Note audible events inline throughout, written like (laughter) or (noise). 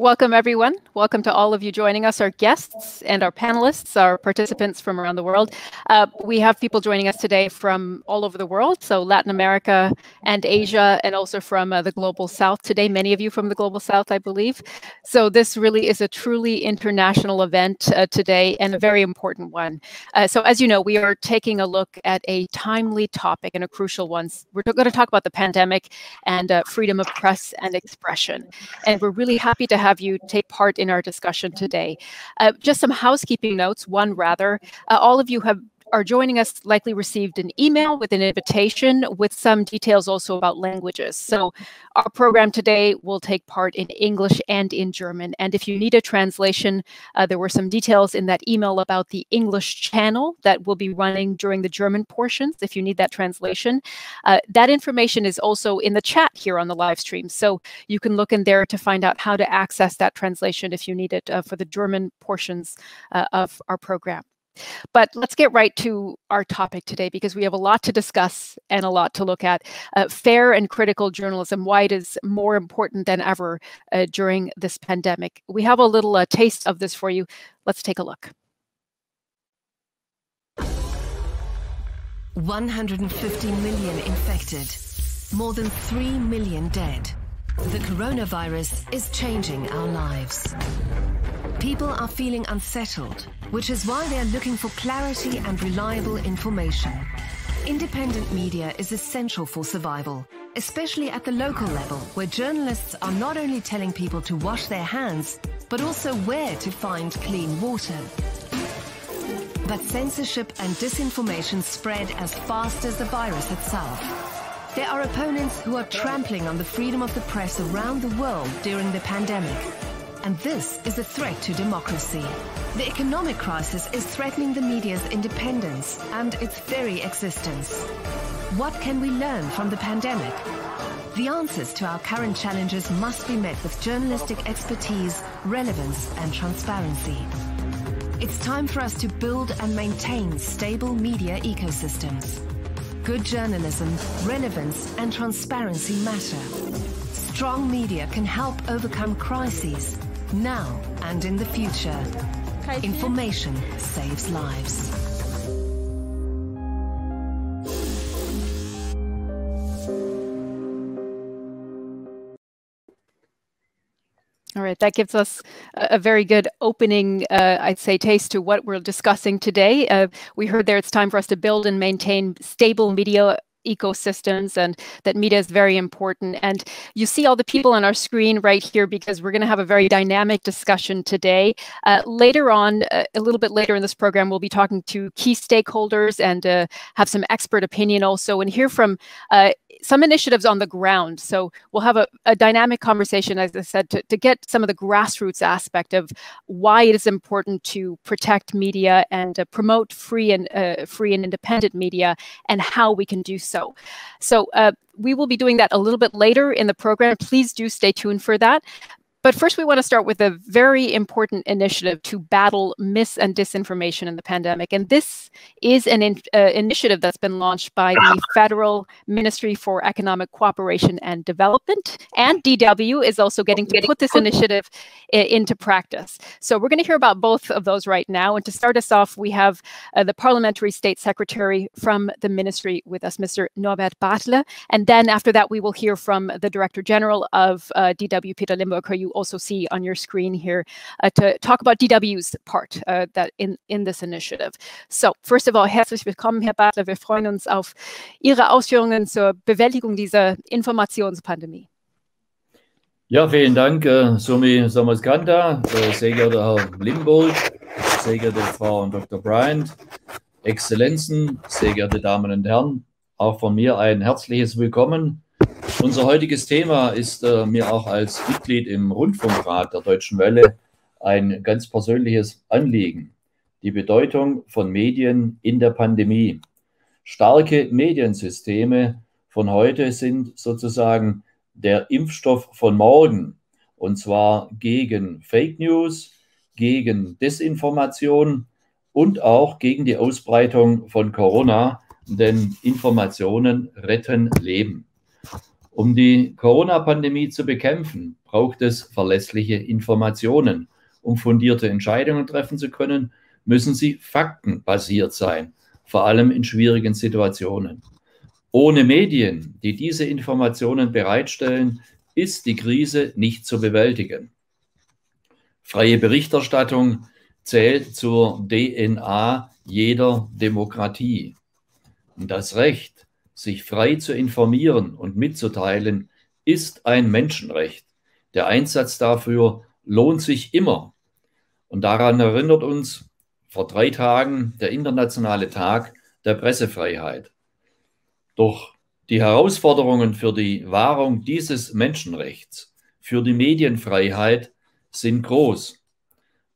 Welcome, everyone. Welcome to all of you joining us, our guests and our panelists, our participants from around the world. Uh, we have people joining us today from all over the world, so Latin America and Asia, and also from uh, the Global South today, many of you from the Global South, I believe. So this really is a truly international event uh, today and a very important one. Uh, so as you know, we are taking a look at a timely topic and a crucial one. We're going to talk about the pandemic and uh, freedom of press and expression. And we're really happy to have have you take part in our discussion today. Uh, just some housekeeping notes, one rather. Uh, all of you have are joining us likely received an email with an invitation with some details also about languages. So our program today will take part in English and in German. And if you need a translation, uh, there were some details in that email about the English channel that will be running during the German portions if you need that translation. Uh, that information is also in the chat here on the live stream. So you can look in there to find out how to access that translation if you need it uh, for the German portions uh, of our program. But let's get right to our topic today because we have a lot to discuss and a lot to look at. Uh, fair and critical journalism, why it is more important than ever uh, during this pandemic. We have a little uh, taste of this for you. Let's take a look. 150 million infected, more than 3 million dead. The coronavirus is changing our lives. People are feeling unsettled, which is why they are looking for clarity and reliable information. Independent media is essential for survival, especially at the local level, where journalists are not only telling people to wash their hands, but also where to find clean water. But censorship and disinformation spread as fast as the virus itself. There are opponents who are trampling on the freedom of the press around the world during the pandemic. And this is a threat to democracy. The economic crisis is threatening the media's independence and its very existence. What can we learn from the pandemic? The answers to our current challenges must be met with journalistic expertise, relevance and transparency. It's time for us to build and maintain stable media ecosystems. Good journalism, relevance and transparency matter. Strong media can help overcome crises, now and in the future. Information saves lives. All right, that gives us a, a very good opening, uh, I'd say, taste to what we're discussing today. Uh, we heard there it's time for us to build and maintain stable media ecosystems and that media is very important. And you see all the people on our screen right here because we're going to have a very dynamic discussion today. Uh, later on, uh, a little bit later in this program, we'll be talking to key stakeholders and uh, have some expert opinion also and hear from uh, some initiatives on the ground. So we'll have a, a dynamic conversation, as I said, to, to get some of the grassroots aspect of why it is important to protect media and uh, promote free and uh, free and independent media and how we can do. So uh, we will be doing that a little bit later in the program. Please do stay tuned for that. But first, we want to start with a very important initiative to battle mis and disinformation in the pandemic. And this is an in, uh, initiative that's been launched by the Federal Ministry for Economic Cooperation and Development. And DW is also getting to put this initiative into practice. So we're going to hear about both of those right now. And to start us off, we have uh, the Parliamentary State Secretary from the ministry with us, Mr. Norbert Barthle. And then after that, we will hear from the Director General of uh, DW, Peter Limbourg, who you also see on your screen here uh, to talk about DW's part uh, that in, in this initiative. So, first of all, herzlich willkommen, Herr Bartler. Wir freuen uns auf Ihre Ausführungen zur Bewältigung dieser Informationspandemie. Ja, vielen Dank, äh, Sumi Somaskanta, äh, sehr geehrter Herr Limburg, sehr geehrte Frau Dr. Bryant, Exzellenzen, sehr geehrte Damen und Herren, auch von mir ein herzliches Willkommen unser heutiges Thema ist äh, mir auch als Mitglied im Rundfunkrat der Deutschen Welle ein ganz persönliches Anliegen. Die Bedeutung von Medien in der Pandemie. Starke Mediensysteme von heute sind sozusagen der Impfstoff von morgen. Und zwar gegen Fake News, gegen Desinformation und auch gegen die Ausbreitung von Corona, denn Informationen retten Leben. Um die Corona-Pandemie zu bekämpfen, braucht es verlässliche Informationen. Um fundierte Entscheidungen treffen zu können, müssen sie faktenbasiert sein, vor allem in schwierigen Situationen. Ohne Medien, die diese Informationen bereitstellen, ist die Krise nicht zu bewältigen. Freie Berichterstattung zählt zur DNA jeder Demokratie. Und das Recht, sich frei zu informieren und mitzuteilen, ist ein Menschenrecht. Der Einsatz dafür lohnt sich immer. Und daran erinnert uns vor drei Tagen der internationale Tag der Pressefreiheit. Doch die Herausforderungen für die Wahrung dieses Menschenrechts, für die Medienfreiheit sind groß.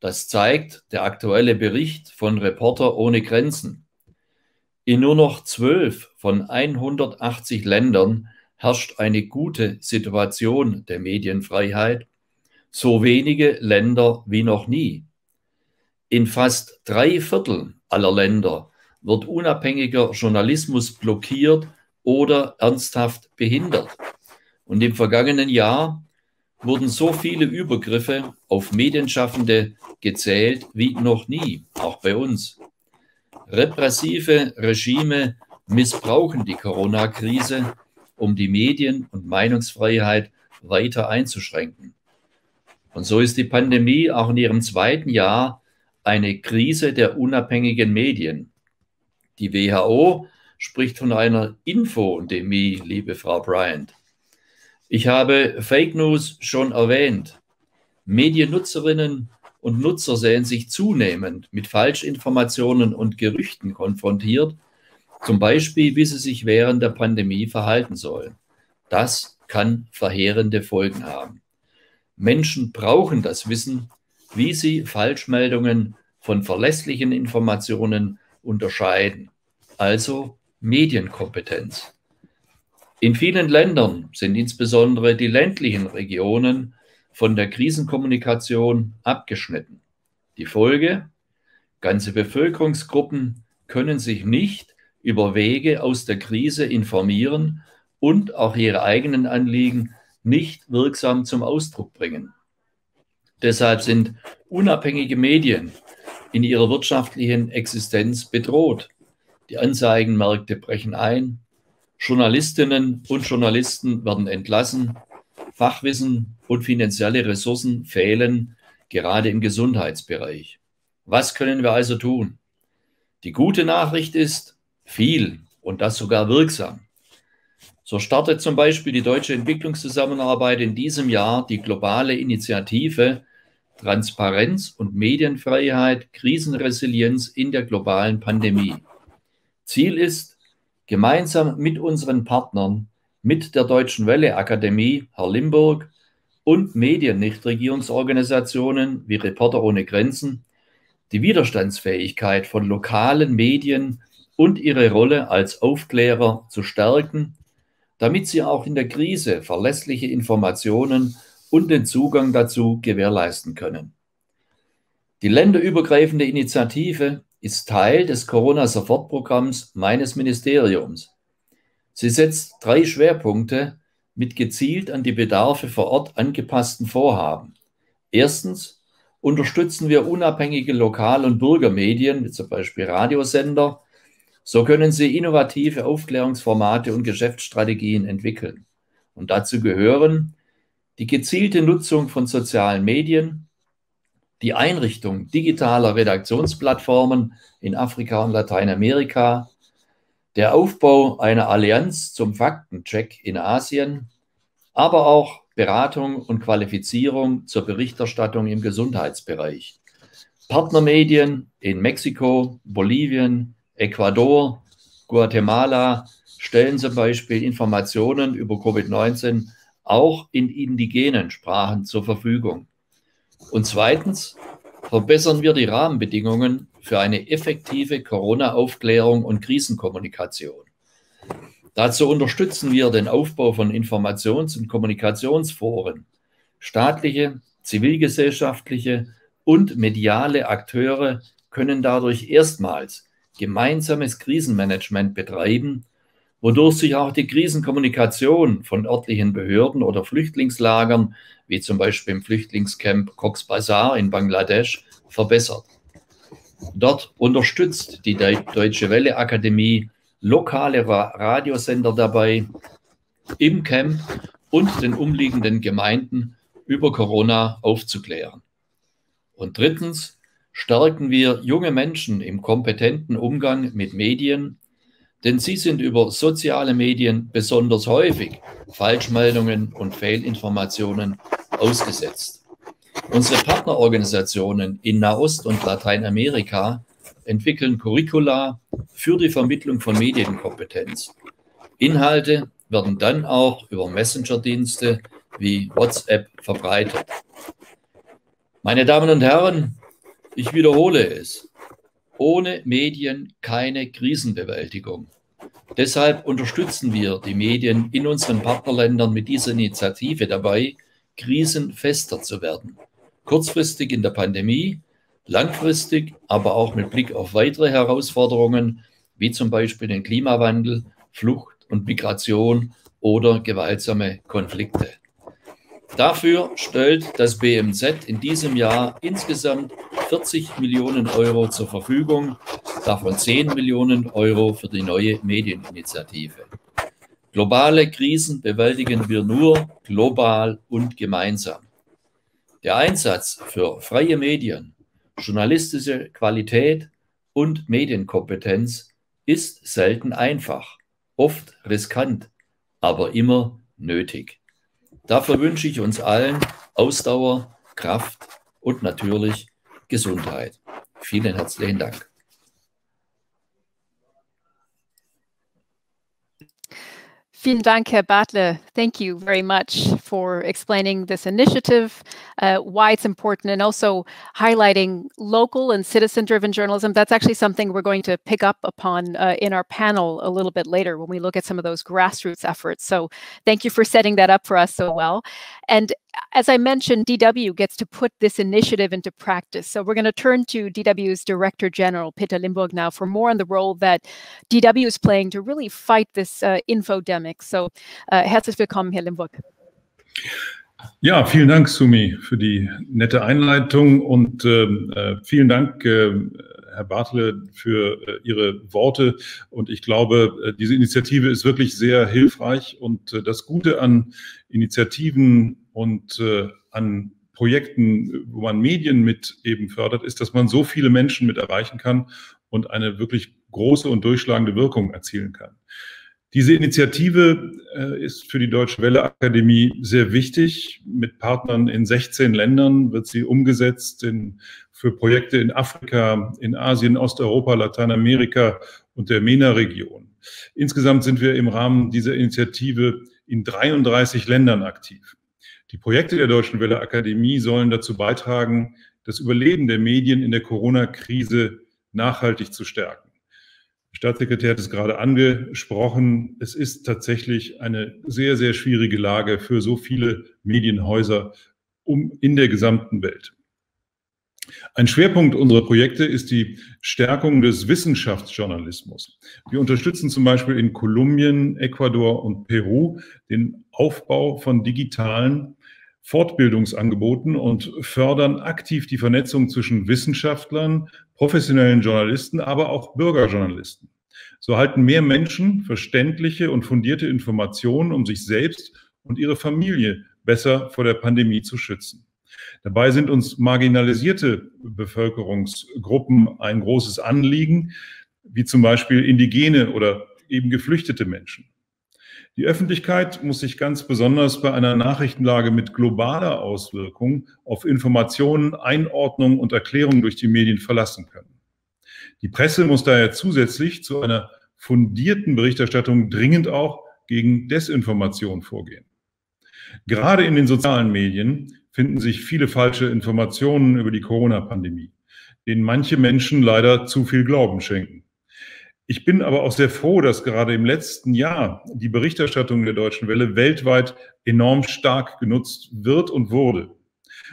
Das zeigt der aktuelle Bericht von Reporter ohne Grenzen. In nur noch zwölf von 180 Ländern herrscht eine gute Situation der Medienfreiheit, so wenige Länder wie noch nie. In fast drei Vierteln aller Länder wird unabhängiger Journalismus blockiert oder ernsthaft behindert. Und im vergangenen Jahr wurden so viele Übergriffe auf Medienschaffende gezählt wie noch nie, auch bei uns. Repressive Regime missbrauchen die Corona-Krise, um die Medien- und Meinungsfreiheit weiter einzuschränken. Und so ist die Pandemie auch in ihrem zweiten Jahr eine Krise der unabhängigen Medien. Die WHO spricht von einer Infodemie, liebe Frau Bryant. Ich habe Fake News schon erwähnt. Mediennutzerinnen und Nutzer sehen sich zunehmend mit Falschinformationen und Gerüchten konfrontiert, zum Beispiel, wie sie sich während der Pandemie verhalten sollen. Das kann verheerende Folgen haben. Menschen brauchen das Wissen, wie sie Falschmeldungen von verlässlichen Informationen unterscheiden. Also Medienkompetenz. In vielen Ländern sind insbesondere die ländlichen Regionen von der Krisenkommunikation abgeschnitten. Die Folge? Ganze Bevölkerungsgruppen können sich nicht über Wege aus der Krise informieren und auch ihre eigenen Anliegen nicht wirksam zum Ausdruck bringen. Deshalb sind unabhängige Medien in ihrer wirtschaftlichen Existenz bedroht. Die Anzeigenmärkte brechen ein, Journalistinnen und Journalisten werden entlassen, Fachwissen und finanzielle Ressourcen fehlen, gerade im Gesundheitsbereich. Was können wir also tun? Die gute Nachricht ist viel und das sogar wirksam. So startet zum Beispiel die deutsche Entwicklungszusammenarbeit in diesem Jahr die globale Initiative Transparenz und Medienfreiheit, Krisenresilienz in der globalen Pandemie. Ziel ist, gemeinsam mit unseren Partnern, mit der Deutschen Welle Akademie, Herr Limburg, und Mediennichtregierungsorganisationen wie Reporter ohne Grenzen, die Widerstandsfähigkeit von lokalen Medien und ihre Rolle als Aufklärer zu stärken, damit sie auch in der Krise verlässliche Informationen und den Zugang dazu gewährleisten können. Die länderübergreifende Initiative ist Teil des Corona-Sofortprogramms meines Ministeriums. Sie setzt drei Schwerpunkte mit gezielt an die Bedarfe vor Ort angepassten Vorhaben. Erstens unterstützen wir unabhängige Lokal- und Bürgermedien, wie zum Beispiel Radiosender. So können sie innovative Aufklärungsformate und Geschäftsstrategien entwickeln. Und dazu gehören die gezielte Nutzung von sozialen Medien, die Einrichtung digitaler Redaktionsplattformen in Afrika und Lateinamerika, der Aufbau einer Allianz zum Faktencheck in Asien, aber auch Beratung und Qualifizierung zur Berichterstattung im Gesundheitsbereich. Partnermedien in Mexiko, Bolivien, Ecuador, Guatemala stellen zum Beispiel Informationen über Covid-19 auch in indigenen Sprachen zur Verfügung. Und zweitens verbessern wir die Rahmenbedingungen für eine effektive Corona-Aufklärung und Krisenkommunikation. Dazu unterstützen wir den Aufbau von Informations- und Kommunikationsforen. Staatliche, zivilgesellschaftliche und mediale Akteure können dadurch erstmals gemeinsames Krisenmanagement betreiben wodurch sich auch die Krisenkommunikation von örtlichen Behörden oder Flüchtlingslagern, wie zum Beispiel im Flüchtlingscamp Cox's Bazar in Bangladesch, verbessert. Dort unterstützt die Deutsche Welle Akademie lokale Radiosender dabei, im Camp und den umliegenden Gemeinden über Corona aufzuklären. Und drittens stärken wir junge Menschen im kompetenten Umgang mit Medien, denn sie sind über soziale Medien besonders häufig Falschmeldungen und Fehlinformationen ausgesetzt. Unsere Partnerorganisationen in Nahost und Lateinamerika entwickeln Curricula für die Vermittlung von Medienkompetenz. Inhalte werden dann auch über Messenger-Dienste wie WhatsApp verbreitet. Meine Damen und Herren, ich wiederhole es. Ohne Medien keine Krisenbewältigung. Deshalb unterstützen wir die Medien in unseren Partnerländern mit dieser Initiative dabei, krisenfester zu werden. Kurzfristig in der Pandemie, langfristig, aber auch mit Blick auf weitere Herausforderungen, wie zum Beispiel den Klimawandel, Flucht und Migration oder gewaltsame Konflikte. Dafür stellt das BMZ in diesem Jahr insgesamt 40 Millionen Euro zur Verfügung, davon 10 Millionen Euro für die neue Medieninitiative. Globale Krisen bewältigen wir nur global und gemeinsam. Der Einsatz für freie Medien, journalistische Qualität und Medienkompetenz ist selten einfach oft riskant, aber immer nötig. Dafür wünsche ich uns allen Ausdauer, Kraft und natürlich Gesundheit. Vielen herzlichen Dank. Vielen Dank, Herr Barthle. Thank you very much for explaining this initiative, uh, why it's important, and also highlighting local and citizen-driven journalism. That's actually something we're going to pick up upon uh, in our panel a little bit later when we look at some of those grassroots efforts. So thank you for setting that up for us so well. And as I mentioned, DW gets to put this initiative into practice. So we're going to turn to DW's Director General, Peter Limbourg, now for more on the role that DW is playing to really fight this uh, infodemic. So uh, herzlich willkommen, Herr Limbourg. Ja, vielen Dank, Sumi, für die nette Einleitung und ähm, äh, vielen Dank, äh, Herr Bartle, für äh, Ihre Worte. Und ich glaube, äh, diese Initiative ist wirklich sehr hilfreich. Und äh, das Gute an Initiativen und an Projekten, wo man Medien mit eben fördert, ist, dass man so viele Menschen mit erreichen kann und eine wirklich große und durchschlagende Wirkung erzielen kann. Diese Initiative äh, ist für die Deutsche Welle Akademie sehr wichtig. Mit Partnern in 16 Ländern wird sie umgesetzt in, für Projekte in Afrika, in Asien, Osteuropa, Lateinamerika und der MENA-Region. Insgesamt sind wir im Rahmen dieser Initiative in 33 Ländern aktiv. Die Projekte der Deutschen Welle Akademie sollen dazu beitragen, das Überleben der Medien in der Corona-Krise nachhaltig zu stärken. Staatssekretär hat es gerade angesprochen. Es ist tatsächlich eine sehr, sehr schwierige Lage für so viele Medienhäuser um, in der gesamten Welt. Ein Schwerpunkt unserer Projekte ist die Stärkung des Wissenschaftsjournalismus. Wir unterstützen zum Beispiel in Kolumbien, Ecuador und Peru den Aufbau von digitalen Fortbildungsangeboten und fördern aktiv die Vernetzung zwischen Wissenschaftlern, professionellen Journalisten, aber auch Bürgerjournalisten. So halten mehr Menschen verständliche und fundierte Informationen, um sich selbst und ihre Familie besser vor der Pandemie zu schützen. Dabei sind uns marginalisierte Bevölkerungsgruppen ein großes Anliegen, wie zum Beispiel indigene oder eben geflüchtete Menschen. Die Öffentlichkeit muss sich ganz besonders bei einer Nachrichtenlage mit globaler Auswirkung auf Informationen, Einordnung und Erklärung durch die Medien verlassen können. Die Presse muss daher zusätzlich zu einer fundierten Berichterstattung dringend auch gegen Desinformation vorgehen. Gerade in den sozialen Medien finden sich viele falsche Informationen über die Corona-Pandemie, denen manche Menschen leider zu viel Glauben schenken. Ich bin aber auch sehr froh, dass gerade im letzten Jahr die Berichterstattung der Deutschen Welle weltweit enorm stark genutzt wird und wurde.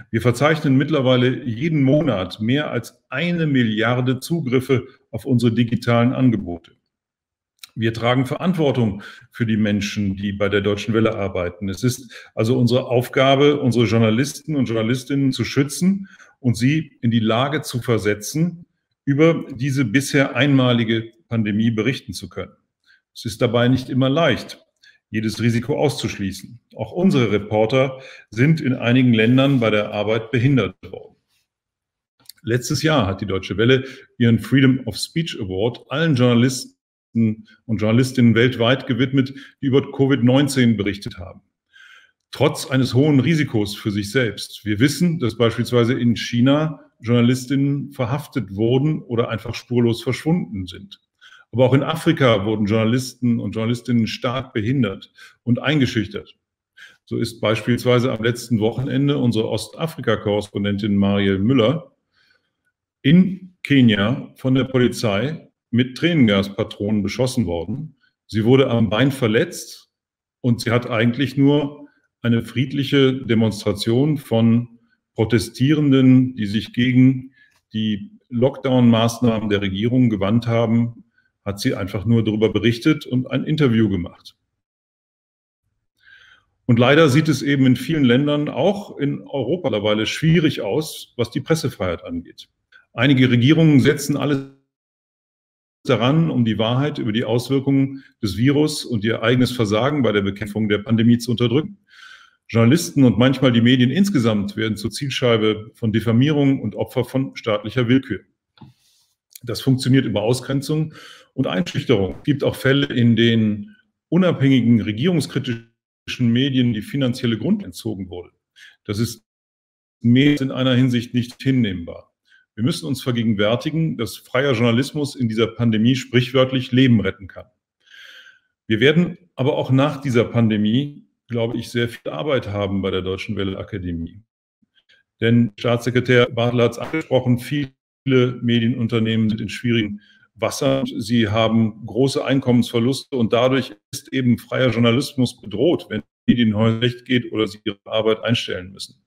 Wir verzeichnen mittlerweile jeden Monat mehr als eine Milliarde Zugriffe auf unsere digitalen Angebote. Wir tragen Verantwortung für die Menschen, die bei der Deutschen Welle arbeiten. Es ist also unsere Aufgabe, unsere Journalisten und Journalistinnen zu schützen und sie in die Lage zu versetzen, über diese bisher einmalige Pandemie berichten zu können. Es ist dabei nicht immer leicht, jedes Risiko auszuschließen. Auch unsere Reporter sind in einigen Ländern bei der Arbeit behindert worden. Letztes Jahr hat die Deutsche Welle ihren Freedom of Speech Award allen Journalisten und Journalistinnen weltweit gewidmet, die über Covid-19 berichtet haben. Trotz eines hohen Risikos für sich selbst. Wir wissen, dass beispielsweise in China Journalistinnen verhaftet wurden oder einfach spurlos verschwunden sind. Aber auch in Afrika wurden Journalisten und Journalistinnen stark behindert und eingeschüchtert. So ist beispielsweise am letzten Wochenende unsere Ostafrika-Korrespondentin Mariel Müller in Kenia von der Polizei mit Tränengaspatronen beschossen worden. Sie wurde am Bein verletzt und sie hat eigentlich nur eine friedliche Demonstration von Protestierenden, die sich gegen die Lockdown-Maßnahmen der Regierung gewandt haben, hat sie einfach nur darüber berichtet und ein Interview gemacht. Und leider sieht es eben in vielen Ländern, auch in Europa mittlerweile, schwierig aus, was die Pressefreiheit angeht. Einige Regierungen setzen alles daran, um die Wahrheit über die Auswirkungen des Virus und ihr eigenes Versagen bei der Bekämpfung der Pandemie zu unterdrücken. Journalisten und manchmal die Medien insgesamt werden zur Zielscheibe von Diffamierung und Opfer von staatlicher Willkür. Das funktioniert über Ausgrenzung und Einschüchterung. Es gibt auch Fälle, in denen unabhängigen regierungskritischen Medien die finanzielle Grund entzogen wurde. Das ist mehr in einer Hinsicht nicht hinnehmbar. Wir müssen uns vergegenwärtigen, dass freier Journalismus in dieser Pandemie sprichwörtlich Leben retten kann. Wir werden aber auch nach dieser Pandemie, glaube ich, sehr viel Arbeit haben bei der Deutschen Welle Akademie. Denn Staatssekretär Bartler hat es angesprochen, viele Medienunternehmen sind in schwierigen Wasser. Sie haben große Einkommensverluste und dadurch ist eben freier Journalismus bedroht, wenn Medienhäuser schlecht geht oder sie ihre Arbeit einstellen müssen.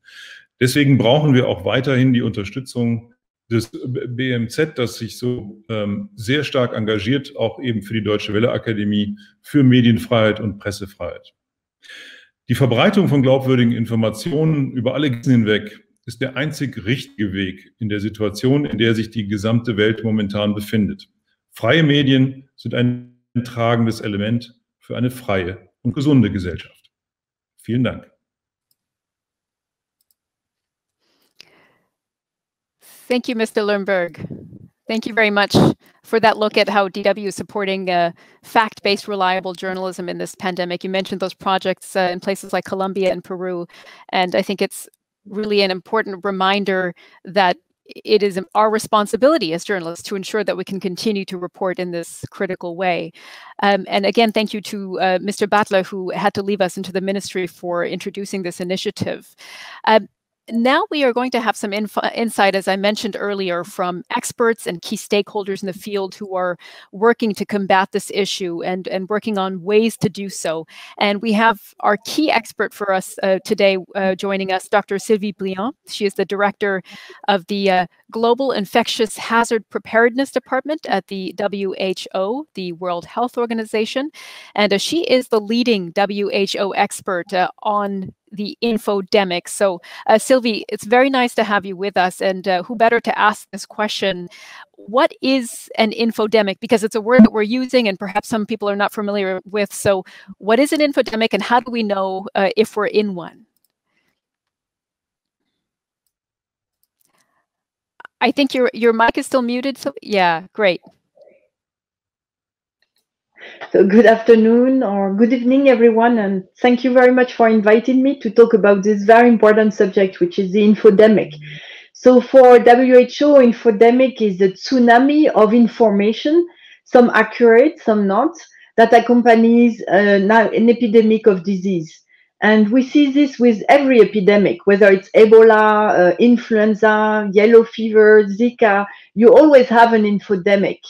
Deswegen brauchen wir auch weiterhin die Unterstützung des BMZ, das sich so ähm, sehr stark engagiert, auch eben für die Deutsche Welle Akademie, für Medienfreiheit und Pressefreiheit. Die Verbreitung von glaubwürdigen Informationen über alle Grenzen hinweg ist der einzig richtige Weg in der Situation, in der sich die gesamte Welt momentan befindet. Freie Medien sind ein tragendes Element für eine freie und gesunde Gesellschaft. Vielen Dank. Thank you, Mr. Limbourg. Thank you very much for that look at how DW is supporting uh, fact-based, reliable journalism in this pandemic. You mentioned those projects uh, in places like Colombia and Peru, and I think it's really an important reminder that it is our responsibility as journalists to ensure that we can continue to report in this critical way. Um, and again, thank you to uh, Mr. Barthle, who had to leave us into the ministry for introducing this initiative. Um, now we are going to have some insight, as I mentioned earlier, from experts and key stakeholders in the field who are working to combat this issue and, and working on ways to do so. And we have our key expert for us uh, today uh, joining us, Dr. Sylvie Briand. She is the director of the uh, Global Infectious Hazard Preparedness Department at the WHO, the World Health Organization. And uh, she is the leading WHO expert uh, on the infodemic. So, uh, Sylvie, it's very nice to have you with us. And uh, who better to ask this question? What is an infodemic? Because it's a word that we're using and perhaps some people are not familiar with. So, what is an infodemic and how do we know uh, if we're in one? I think your your mic is still muted. So yeah, great. So good afternoon or good evening, everyone, and thank you very much for inviting me to talk about this very important subject, which is the infodemic. So for WHO, infodemic is a tsunami of information, some accurate, some not, that accompanies uh, an epidemic of disease. And we see this with every epidemic, whether it's Ebola, uh, influenza, yellow fever, Zika, you always have an infodemic.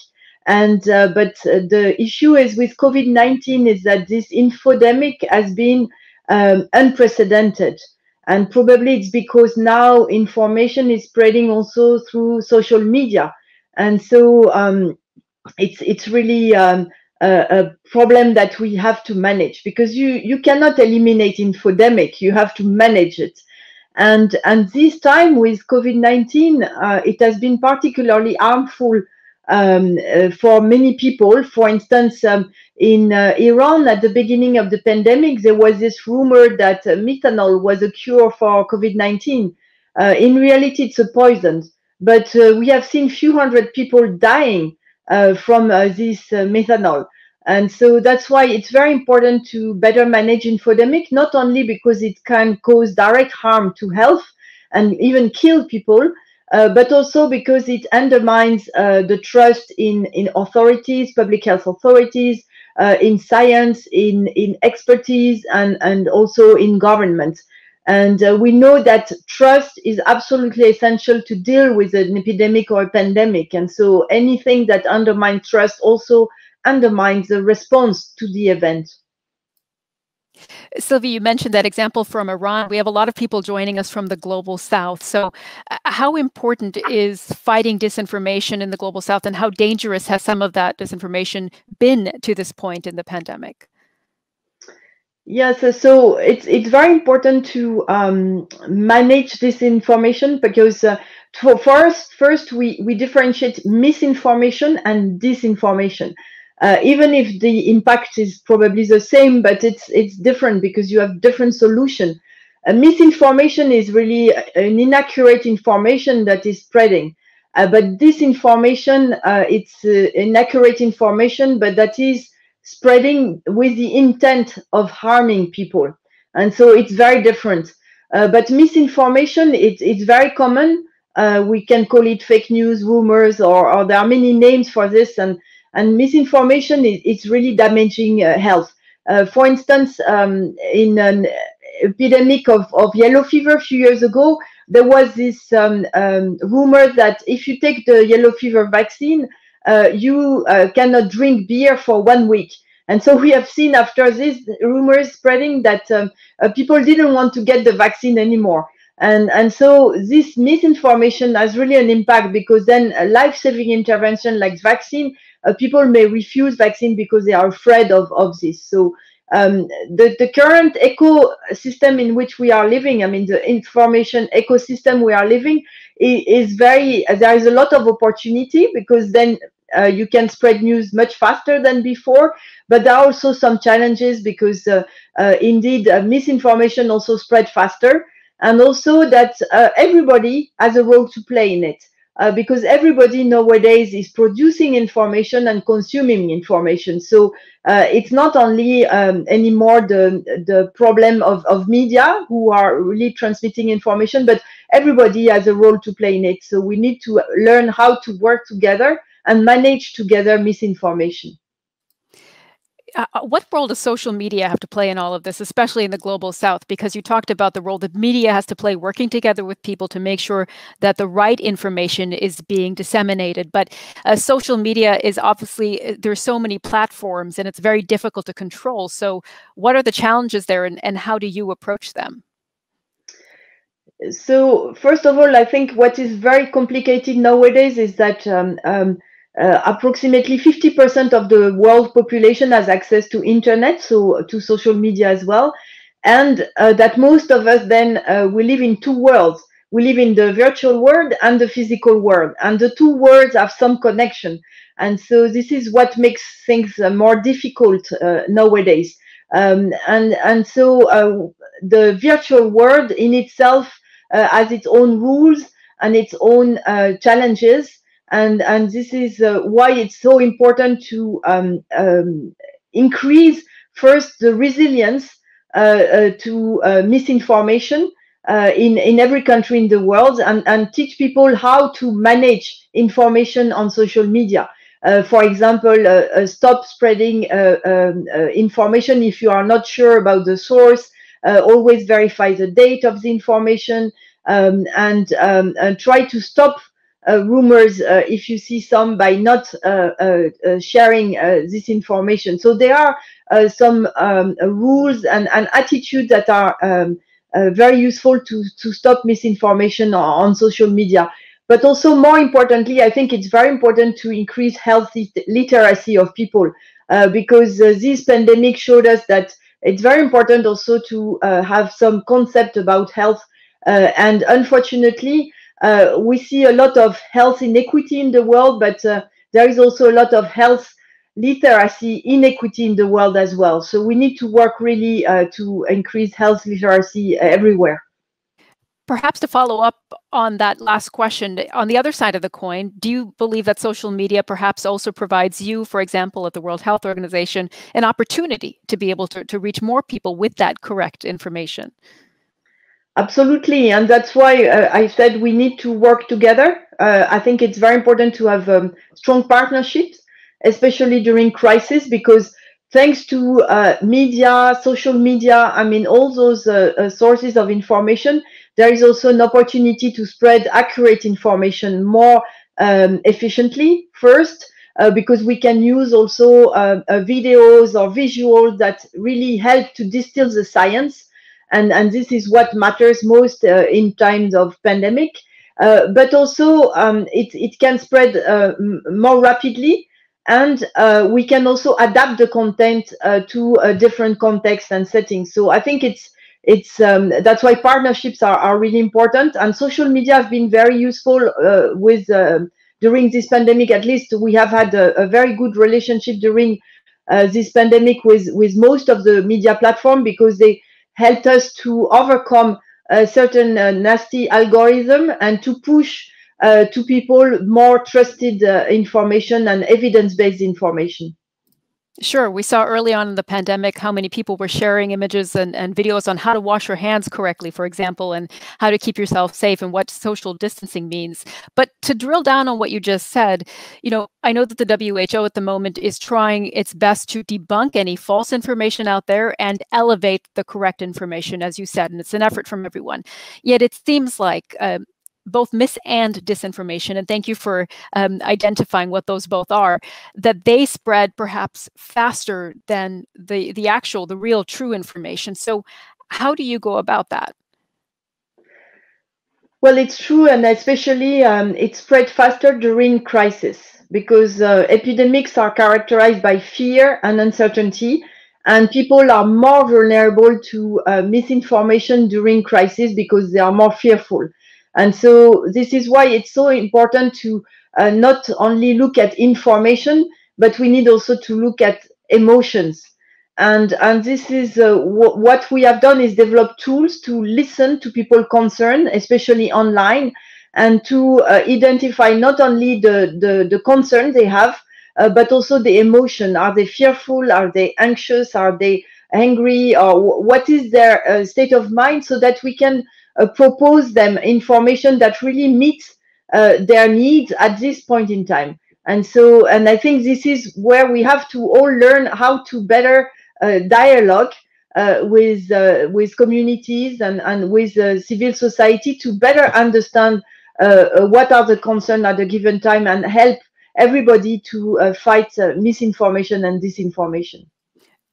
And uh, but uh, the issue is with COVID-19 is that this infodemic has been um, unprecedented. And probably it's because now information is spreading also through social media. And so um, it's it's really um, a problem that we have to manage because you you cannot eliminate infodemic. You have to manage it. And, and this time with COVID-19, uh, it has been particularly harmful um, uh, for many people. For instance, um, in uh, Iran at the beginning of the pandemic, there was this rumor that uh, methanol was a cure for COVID-19. Uh, in reality, it's a poison. But uh, we have seen few hundred people dying from this methanol. And so that's why it's very important to better manage infodemic, not only because it can cause direct harm to health and even kill people, uh, but also because it undermines uh, the trust in, in authorities, public health authorities, uh, in science, in, in expertise, and, and also in government. And uh, we know that trust is absolutely essential to deal with an epidemic or a pandemic. And so anything that undermines trust also undermines the response to the event. Sylvie, you mentioned that example from Iran. We have a lot of people joining us from the global south. So, uh, how important is fighting disinformation in the global south, and how dangerous has some of that disinformation been to this point in the pandemic? Yes, so it's it's very important to um, manage this information because uh, first first we we differentiate misinformation and disinformation uh, even if the impact is probably the same, but it's it's different because you have different solution. Uh, misinformation is really an inaccurate information that is spreading. Uh, but disinformation, uh, it's uh, inaccurate information, but that is spreading with the intent of harming people. And so it's very different. Uh, but misinformation, it, it's very common. we can call it fake news, rumors, or, or there are many names for this. And and misinformation is, is really damaging uh, health. Uh, for instance, um, in an epidemic of, of yellow fever a few years ago, there was this um, um, rumor that if you take the yellow fever vaccine, uh, you uh, cannot drink beer for one week. And so we have seen after this rumors spreading that um, uh, people didn't want to get the vaccine anymore. And, and so this misinformation has really an impact because then a life-saving intervention like vaccine uh, people may refuse vaccine because they are afraid of, of this. So um, the, the current ecosystem in which we are living, I mean, the information ecosystem we are living is, is very, there is a lot of opportunity because then uh, you can spread news much faster than before. But there are also some challenges because uh, uh, indeed uh, misinformation also spread faster. And also that uh, everybody has a role to play in it uh, because everybody nowadays is producing information and consuming information. So uh, it's not only um, anymore the the problem of, of media who are really transmitting information, but everybody has a role to play in it. So we need to learn how to work together and manage together misinformation. Uh, uh, what role does social media have to play in all of this, especially in the global south? Because you talked about the role that media has to play working together with people to make sure that the right information is being disseminated. But uh, social media is obviously, uh, there's so many platforms and it's very difficult to control. So, what are the challenges there and, and how do you approach them? So, first of all, I think what is very complicated nowadays is that um, um, uh, approximately 50% of the world population has access to internet, so to social media as well, and uh, that most of us then uh, we live in two worlds. We live in the virtual world and the physical world, and the two worlds have some connection. And so this is what makes things uh, more difficult uh, nowadays. Um, and and so uh, the virtual world in itself has its own rules and its own challenges and and this is uh, why it's so important to um, um, increase first the resilience uh, uh, to uh, misinformation uh, in in every country in the world and and teach people how to manage information on social media. Uh, for example, stop spreading um, information if you are not sure about the source. always verify the date of the information um, and, um, and try to stop uh, rumors uh, if you see some by not uh, sharing this information. So there are some um, rules and, and attitudes that are um, very useful to, to stop misinformation on, on social media but also more importantly, I think it's very important to increase healthy literacy of people. uh, because uh, this pandemic showed us that it's very important also to uh, have some concept about health. Uh, and unfortunately, uh, we see a lot of health inequity in the world, but there is also a lot of health literacy inequity in the world as well. So we need to work really to increase health literacy everywhere. Perhaps to follow up on that last question, on the other side of the coin, do you believe that social media perhaps also provides you, for example, at the World Health Organization, an opportunity to be able to, to reach more people with that correct information? Absolutely, and that's why uh, I said we need to work together. Uh, I think it's very important to have um, strong partnerships, especially during crisis, because thanks to uh, media, social media, I mean, all those uh, uh, sources of information, there is also an opportunity to spread accurate information more um, efficiently first, uh, because we can use also videos or visuals that really help to distill the science. And, and this is what matters most uh, in times of pandemic. Uh, but also um, it, it can spread uh, more rapidly and we can also adapt the content to a different context and settings. So I think it's it's um, that's why partnerships are, are really important and social media have been very useful uh, with uh, during this pandemic at least we have had a, a very good relationship during uh, this pandemic with with most of the media platform because they helped us to overcome a certain uh, nasty algorithm and to push uh, to people more trusted uh, information and evidence-based information Sure. We saw early on in the pandemic how many people were sharing images and, and videos on how to wash your hands correctly, for example, and how to keep yourself safe and what social distancing means. But to drill down on what you just said, you know, I know that the WHO at the moment is trying its best to debunk any false information out there and elevate the correct information, as you said, and it's an effort from everyone. Yet it seems like um, both mis and disinformation, and thank you for um, identifying what those both are, that they spread perhaps faster than the, the actual, the real true information. So how do you go about that? Well, it's true, and especially um, it spread faster during crisis because uh, epidemics are characterized by fear and uncertainty, and people are more vulnerable to uh, misinformation during crisis because they are more fearful. And so this is why it's so important to uh, not only look at information, but we need also to look at emotions. And, and this is uh, what we have done is develop tools to listen to people concerned, especially online, and to uh, identify not only the, the, the concern they have, uh, but also the emotion. Are they fearful? Are they anxious? Are they angry? Or what is their uh, state of mind so that we can propose them information that really meets uh, their needs at this point in time. And so, and I think this is where we have to all learn how to better uh, dialogue uh, with uh, with communities and and with uh, civil society to better understand what are the concerns at a given time and help everybody to fight misinformation and disinformation.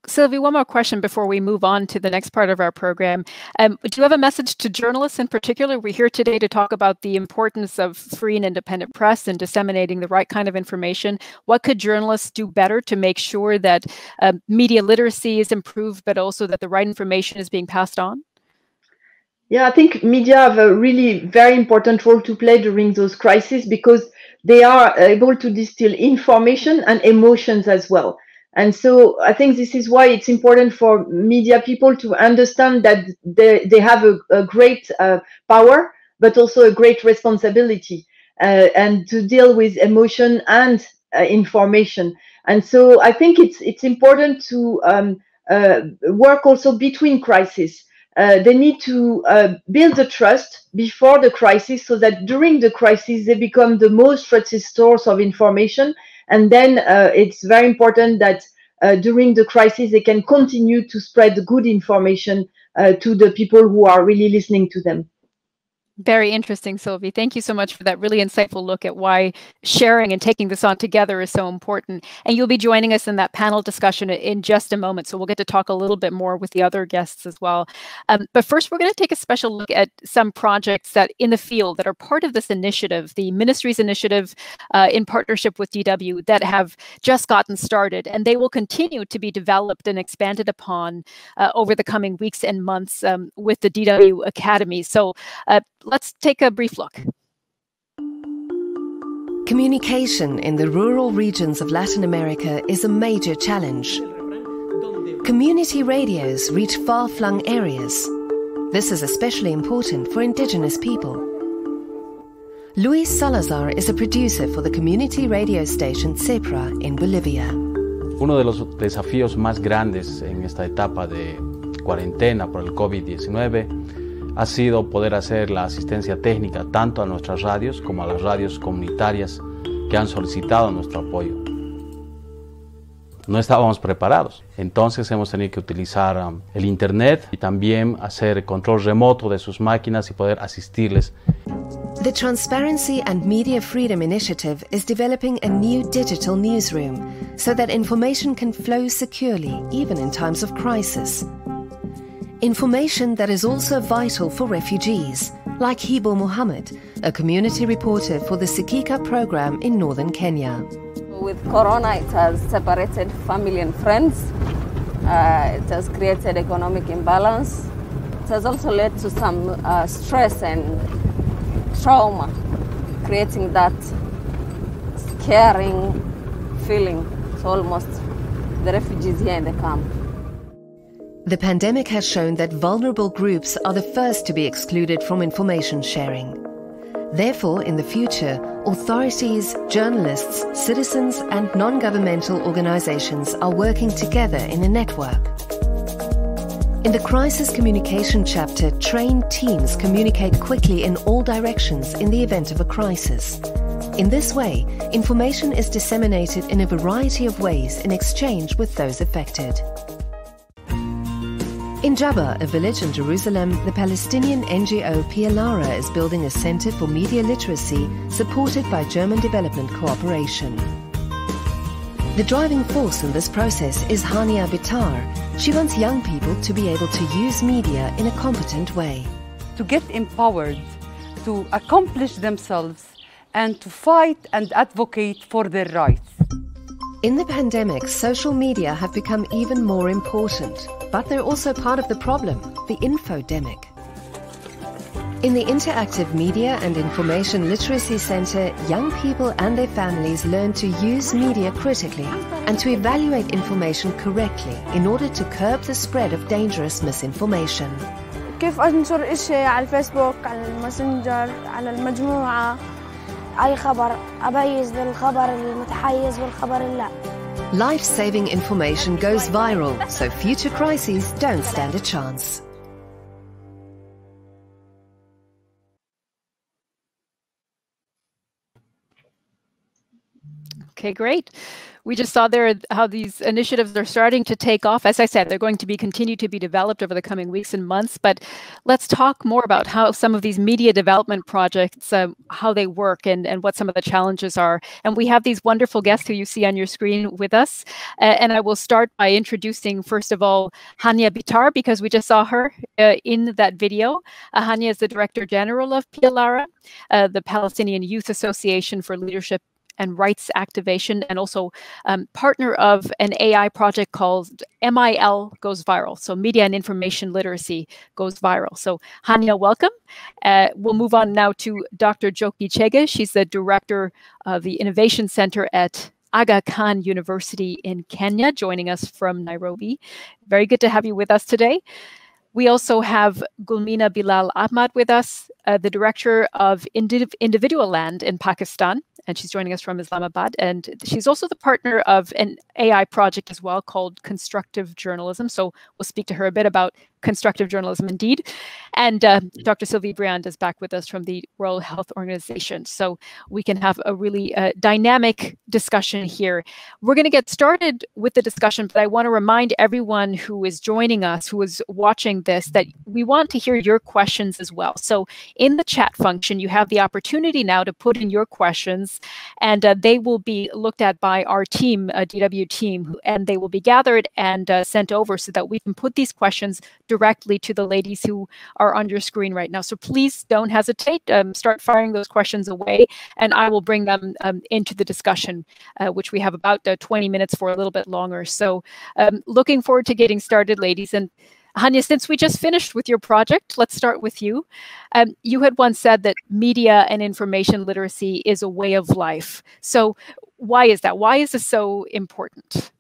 Sylvie, one more question before we move on to the next part of our program. Um, do you have a message to journalists in particular? We're here today to talk about the importance of free and independent press and disseminating the right kind of information. What could journalists do better to make sure that uh, media literacy is improved, but also that the right information is being passed on? Yeah, I think media have a really very important role to play during those crises because they are able to distill information and emotions as well. And so I think this is why it's important for media people to understand that they, they have a, a great uh, power, but also a great responsibility uh, and to deal with emotion and uh, information. And so I think it's it's important to um, uh, work also between crises. Uh, they need to uh, build the trust before the crisis so that during the crisis they become the most trusted source of information and then uh, it's very important that uh, during the crisis, they can continue to spread good information uh, to the people who are really listening to them. Very interesting, Sylvie. Thank you so much for that really insightful look at why sharing and taking this on together is so important. And you'll be joining us in that panel discussion in just a moment. So we'll get to talk a little bit more with the other guests as well. Um, but first, we're going to take a special look at some projects that in the field that are part of this initiative, the Ministries Initiative uh, in partnership with DW that have just gotten started. And they will continue to be developed and expanded upon uh, over the coming weeks and months um, with the DW Academy. So uh, let's take a brief look. Communication in the rural regions of Latin America is a major challenge. Community radios reach far-flung areas. This is especially important for indigenous people. Luis Salazar is a producer for the community radio station CEPRA in Bolivia. Uno de los desafíos más grandes en esta etapa de cuarentena por el COVID-19 ha sido poder hacer la asistencia técnica tanto a nuestras radios como a las radios comunitarias que han solicitado nuestro apoyo. No estábamos preparados, entonces hemos tenido que utilizar um, el Internet y también hacer control remoto de sus máquinas y poder asistirles. The Transparency and Media Freedom Initiative is developing a new digital newsroom so that information can flow securely even in times of crisis. Information that is also vital for refugees, like Hibo Muhammad, a community reporter for the Sikika program in northern Kenya. With Corona, it has separated family and friends. Uh, it has created economic imbalance. It has also led to some uh, stress and trauma, creating that scaring feeling to almost the refugees here in the camp. The pandemic has shown that vulnerable groups are the first to be excluded from information sharing. Therefore, in the future, authorities, journalists, citizens, and non governmental organizations are working together in a network. In the crisis communication chapter, trained teams communicate quickly in all directions in the event of a crisis. In this way, information is disseminated in a variety of ways in exchange with those affected. In Jabba, a village in Jerusalem, the Palestinian NGO Pyalara is building a center for media literacy supported by German development cooperation. The driving force in this process is Hania Bitar. She wants young people to be able to use media in a competent way. To get empowered, to accomplish themselves, and to fight and advocate for their rights. In the pandemic, social media have become even more important, but they're also part of the problem, the infodemic. In the Interactive Media and Information Literacy Center, young people and their families learn to use media critically and to evaluate information correctly in order to curb the spread of dangerous misinformation. كيف انشر اشي على الفيسبوك على الماسنجر على المجموعه اي خبر اميز الخبر المتحيز والخبر اللا Life-saving information goes viral, so future crises don't stand a chance. Okay, great. We just saw there how these initiatives are starting to take off. As I said, they're going to be continued to be developed over the coming weeks and months. But let's talk more about how some of these media development projects, uh, how they work, and and what some of the challenges are. And we have these wonderful guests who you see on your screen with us. Uh, and I will start by introducing first of all Hania Bitar because we just saw her uh, in that video. Uh, Hania is the Director General of Pyalara, uh, the Palestinian Youth Association for Leadership and rights activation, and also um, partner of an AI project called MIL Goes Viral. So Media and Information Literacy Goes Viral. So Hania, welcome. Uh, we'll move on now to Dr. Njoki Chege. She's the director of the Innovation Center at Aga Khan University in Kenya, joining us from Nairobi. Very good to have you with us today. We also have Gulmina Bilal Ahmed with us, uh, the director of Indiv Individualland in Pakistan, and she's joining us from Islamabad. And she's also the partner of an AI project as well called Constructive Journalism. So we'll speak to her a bit about constructive journalism indeed. And uh, Dr. Sylvie Briand is back with us from the World Health Organization. So we can have a really uh, dynamic discussion here. We're going to get started with the discussion, but I want to remind everyone who is joining us, who is watching this, that we want to hear your questions as well. So in the chat function, you have the opportunity now to put in your questions, and uh, they will be looked at by our team, a DW team, and they will be gathered and uh, sent over so that we can put these questions directly to the ladies who are on your screen right now. So please don't hesitate. Um, start firing those questions away, and I will bring them um, into the discussion, uh, which we have about uh, 20 minutes for a little bit longer. So um, looking forward to getting started, ladies. And Hania, since we just finished with your project, let's start with you. Um, you had once said that media and information literacy is a way of life. So why is that? Why is this so important?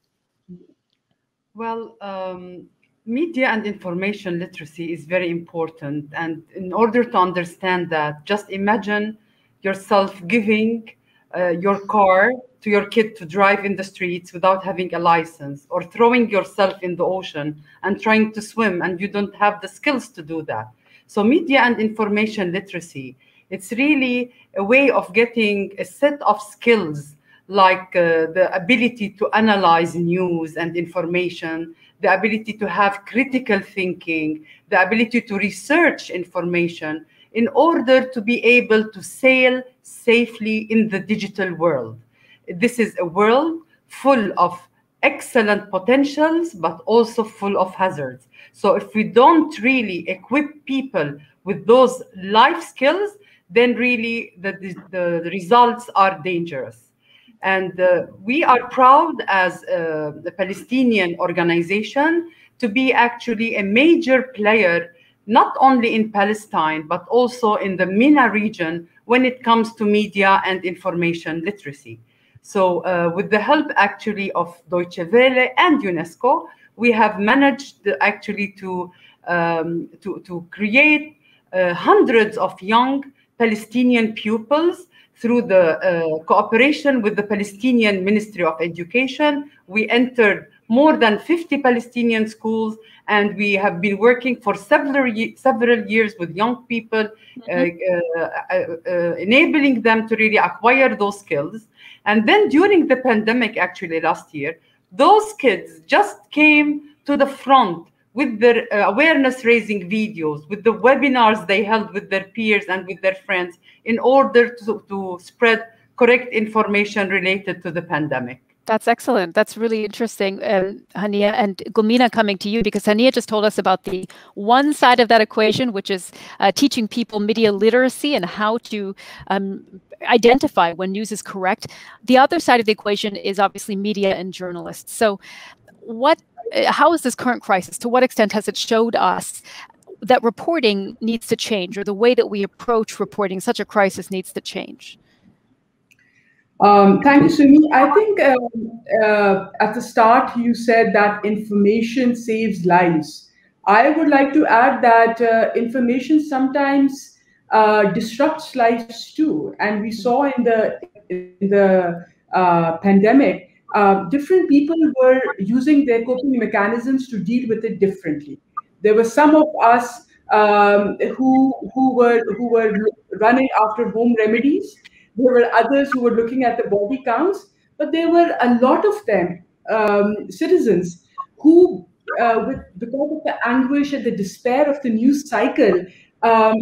Well, um, media and information literacy is very important. And in order to understand that, just imagine yourself giving uh, your car to your kid to drive in the streets without having a license or throwing yourself in the ocean and trying to swim and you don't have the skills to do that. So media and information literacy, it's really a way of getting a set of skills like uh, the ability to analyze news and information, the ability to have critical thinking, the ability to research information in order to be able to sail safely in the digital world. This is a world full of excellent potentials, but also full of hazards. So if we don't really equip people with those life skills, then really the, the, the results are dangerous. And uh, we are proud as uh, the Palestinian organization to be actually a major player, not only in Palestine, but also in the MENA region when it comes to media and information literacy. So uh, with the help actually of Deutsche Welle and UNESCO, we have managed actually to, um, to, to create uh, hundreds of young Palestinian pupils through the uh, cooperation with the Palestinian Ministry of Education. We entered more than 50 Palestinian schools, and we have been working for several, several years with young people, mm -hmm. uh, enabling them to really acquire those skills. And then during the pandemic, actually last year, those kids just came to the front with their uh, awareness raising videos, with the webinars they held with their peers and with their friends in order to, to spread correct information related to the pandemic. That's excellent. That's really interesting, um, Hania. And Gulmina, coming to you, because Hania just told us about the one side of that equation, which is uh, teaching people media literacy and how to um, identify when news is correct. The other side of the equation is obviously media and journalists. So, what how is this current crisis, to what extent has it showed us that reporting needs to change or the way that we approach reporting such a crisis needs to change? Um, thank you, Sumi. I think uh, uh, at the start you said that information saves lives. I would like to add that uh, information sometimes uh, disrupts lives too. And we saw in the in the uh, pandemic uh, different people were using their coping mechanisms to deal with it differently. There were some of us um, who who were who were running after home remedies. There were others who were looking at the body counts, but there were a lot of them um, citizens who, uh, with because of the anguish and the despair of the news cycle, um,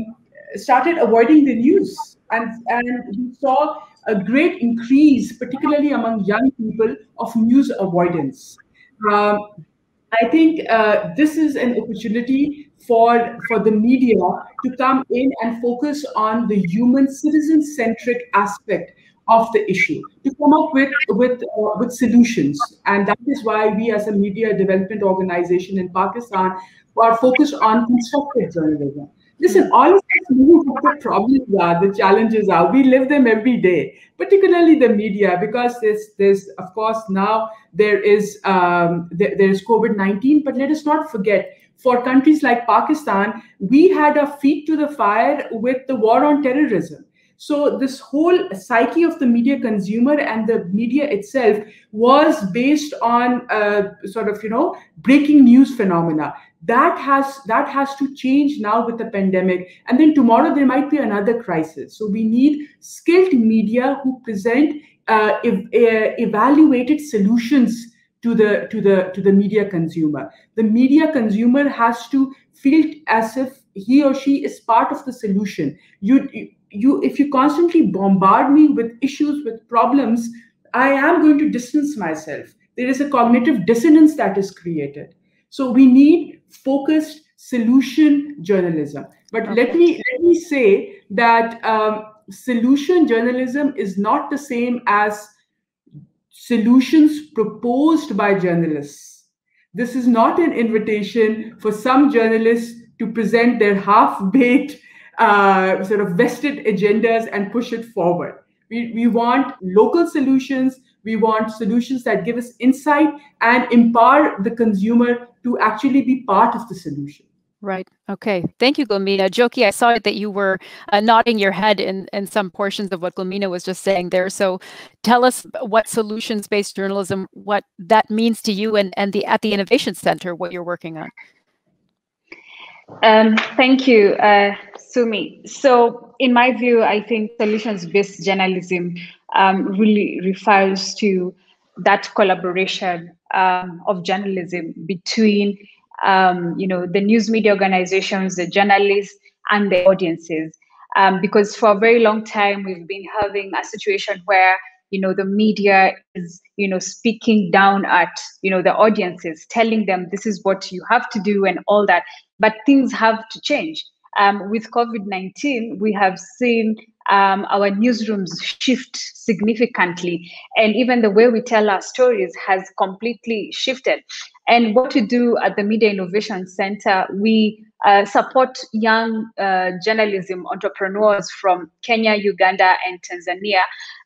started avoiding the news, and and we saw a great increase, particularly among young people, of news avoidance. Um, I think uh, this is an opportunity for, for the media to come in and focus on the human citizen-centric aspect of the issue to come up with with uh, with solutions and that is why we as a media development organization in pakistan are focused on constructive journalism Listen, all of us know what the problems are, the challenges are. We live them every day, particularly the media, because there's, there's of course, now there is um, there, there's COVID-19, but let us not forget, for countries like Pakistan, we had our feet to the fire with the war on terrorism. So this whole psyche of the media consumer and the media itself was based on uh, sort of you know breaking news phenomena. That has that has to change now with the pandemic, and then tomorrow there might be another crisis. So we need skilled media who present uh, ev uh, evaluated solutions to the to the to the media consumer. The media consumer has to feel as if he or she is part of the solution. You you if you constantly bombard me with issues with problems, I am going to distance myself. There is a cognitive dissonance that is created. So we need focused solution journalism. But okay. let me let me say that um, solution journalism is not the same as solutions proposed by journalists. This is not an invitation for some journalists to present their half-baked uh, sort of vested agendas and push it forward. We, we want local solutions. We want solutions that give us insight and empower the consumer to actually be part of the solution. Right. Okay. Thank you, Gulmina. Njoki, I saw that you were uh, nodding your head in, in some portions of what Gulmina was just saying there. So tell us what solutions-based journalism, what that means to you and, and the at the Innovation Center, what you're working on. Um, thank you, uh, Sumi. So in my view, I think solutions-based journalism um, really refers to that collaboration um, of journalism between um, you know, the news media organizations, the journalists, and the audiences. Um, because for a very long time, we've been having a situation where you know the media is you know speaking down at you know the audiences telling them this is what you have to do and all that but things have to change um, with covid-19 we have seen um, our newsrooms shift significantly and even the way we tell our stories has completely shifted and what we do at the Media Innovation Center, we uh, support young uh, journalism entrepreneurs from Kenya, Uganda, and Tanzania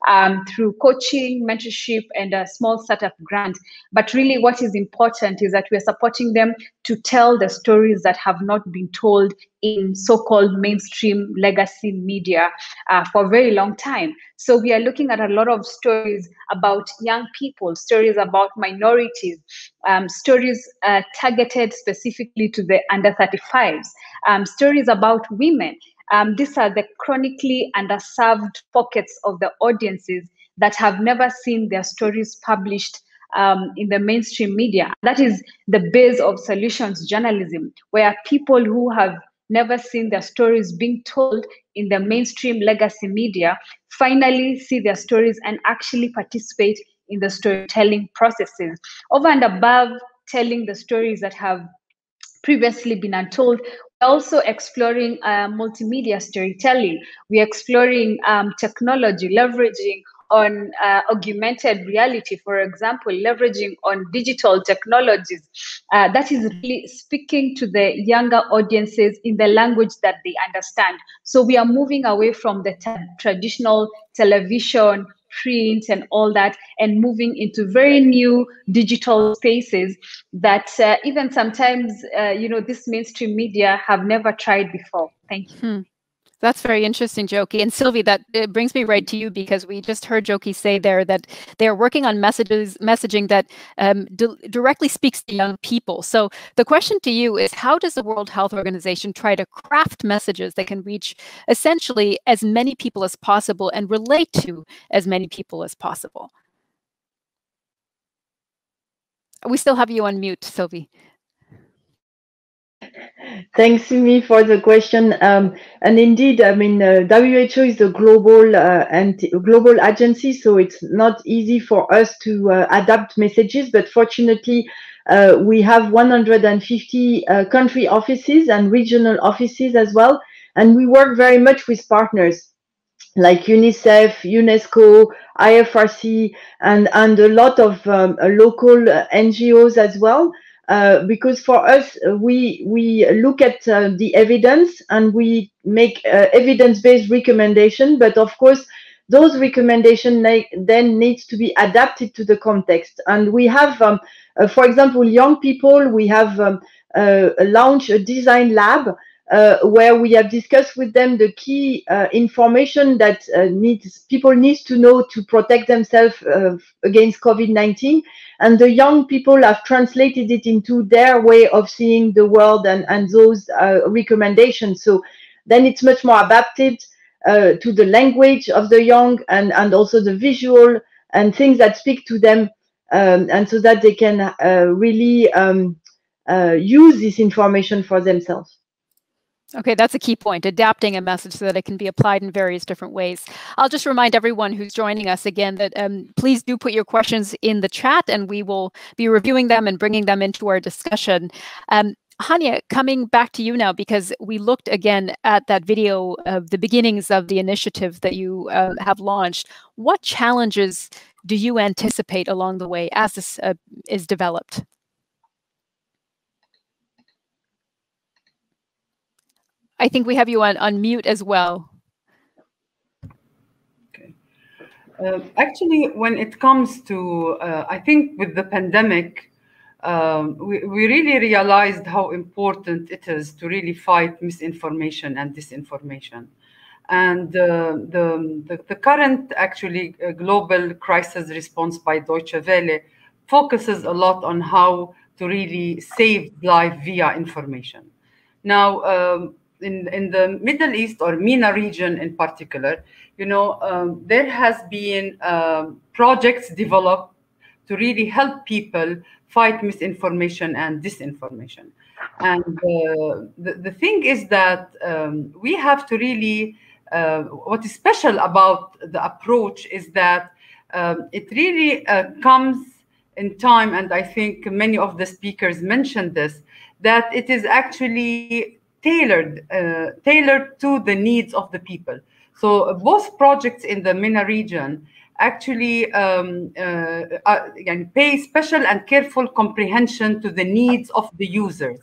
um, through coaching, mentorship, and a small startup grant. But really, what is important is that we're supporting them to tell the stories that have not been told in so-called mainstream legacy media uh, for a very long time. So we are looking at a lot of stories about young people, stories about minorities, um, stories uh, targeted specifically to the under 35s, um, stories about women. Um, these are the chronically underserved pockets of the audiences that have never seen their stories published um, in the mainstream media. That is the base of solutions journalism, where people who have never seen their stories being told in the mainstream legacy media finally see their stories and actually participate in the storytelling processes. Over and above telling the stories that have previously been untold, we're also exploring uh, multimedia storytelling. We're exploring um, technology, leveraging on uh, augmented reality, for example, leveraging on digital technologies, uh, that is really speaking to the younger audiences in the language that they understand. So we are moving away from the traditional television, print, and all that, and moving into very new digital spaces that uh, even sometimes, uh, you know, this mainstream media have never tried before. Thank you. Hmm. That's very interesting, Njoki. And Sylvie, that it brings me right to you because we just heard Njoki say there that they're working on messages, messaging that um, directly speaks to young people. So the question to you is, how does the World Health Organization try to craft messages that can reach essentially as many people as possible and relate to as many people as possible? We still have you on mute, Sylvie. Thanks, Sumi, for the question. Um, and indeed, I mean, uh, WHO is a global uh, global agency, so it's not easy for us to uh, adapt messages. But fortunately, uh, we have 150 uh, country offices and regional offices as well, and we work very much with partners like UNICEF, UNESCO, IFRC, and and a lot of um, local uh, NGOs as well. Uh, because for us, uh, we we look at uh, the evidence and we make uh, evidence-based recommendation. But of course, those recommendations then needs to be adapted to the context. And we have, um, for example, young people. We have um, launched a design lab uh, where we have discussed with them the key uh, information that uh, needs people needs to know to protect themselves uh, against COVID-19. And the young people have translated it into their way of seeing the world and, and those uh, recommendations. So then it's much more adapted uh, to the language of the young and, and also the visual and things that speak to them. Um, and so that they can really um, use this information for themselves. Okay, that's a key point, adapting a message so that it can be applied in various different ways. I'll just remind everyone who's joining us again that um, please do put your questions in the chat and we will be reviewing them and bringing them into our discussion. Um, Hania, coming back to you now, because we looked again at that video of the beginnings of the initiative that you uh, have launched. What challenges do you anticipate along the way as this uh, is developed? I think we have you on, on mute as well. Okay. Uh, actually, when it comes to, uh, I think with the pandemic, um, we, we really realized how important it is to really fight misinformation and disinformation. And uh, the, the, the, current actually uh, global crisis response by Deutsche Welle focuses a lot on how to really save life via information. Now, um, in, in the Middle East or MENA region in particular, you know, um, there has been um, projects developed to really help people fight misinformation and disinformation. And uh, the, the thing is that um, we have to really, uh, what is special about the approach is that um, it really uh, comes in time, and I think many of the speakers mentioned this, that it is actually tailored uh, tailored to the needs of the people. So uh, both projects in the MENA region actually um, uh, pay special and careful comprehension to the needs of the users.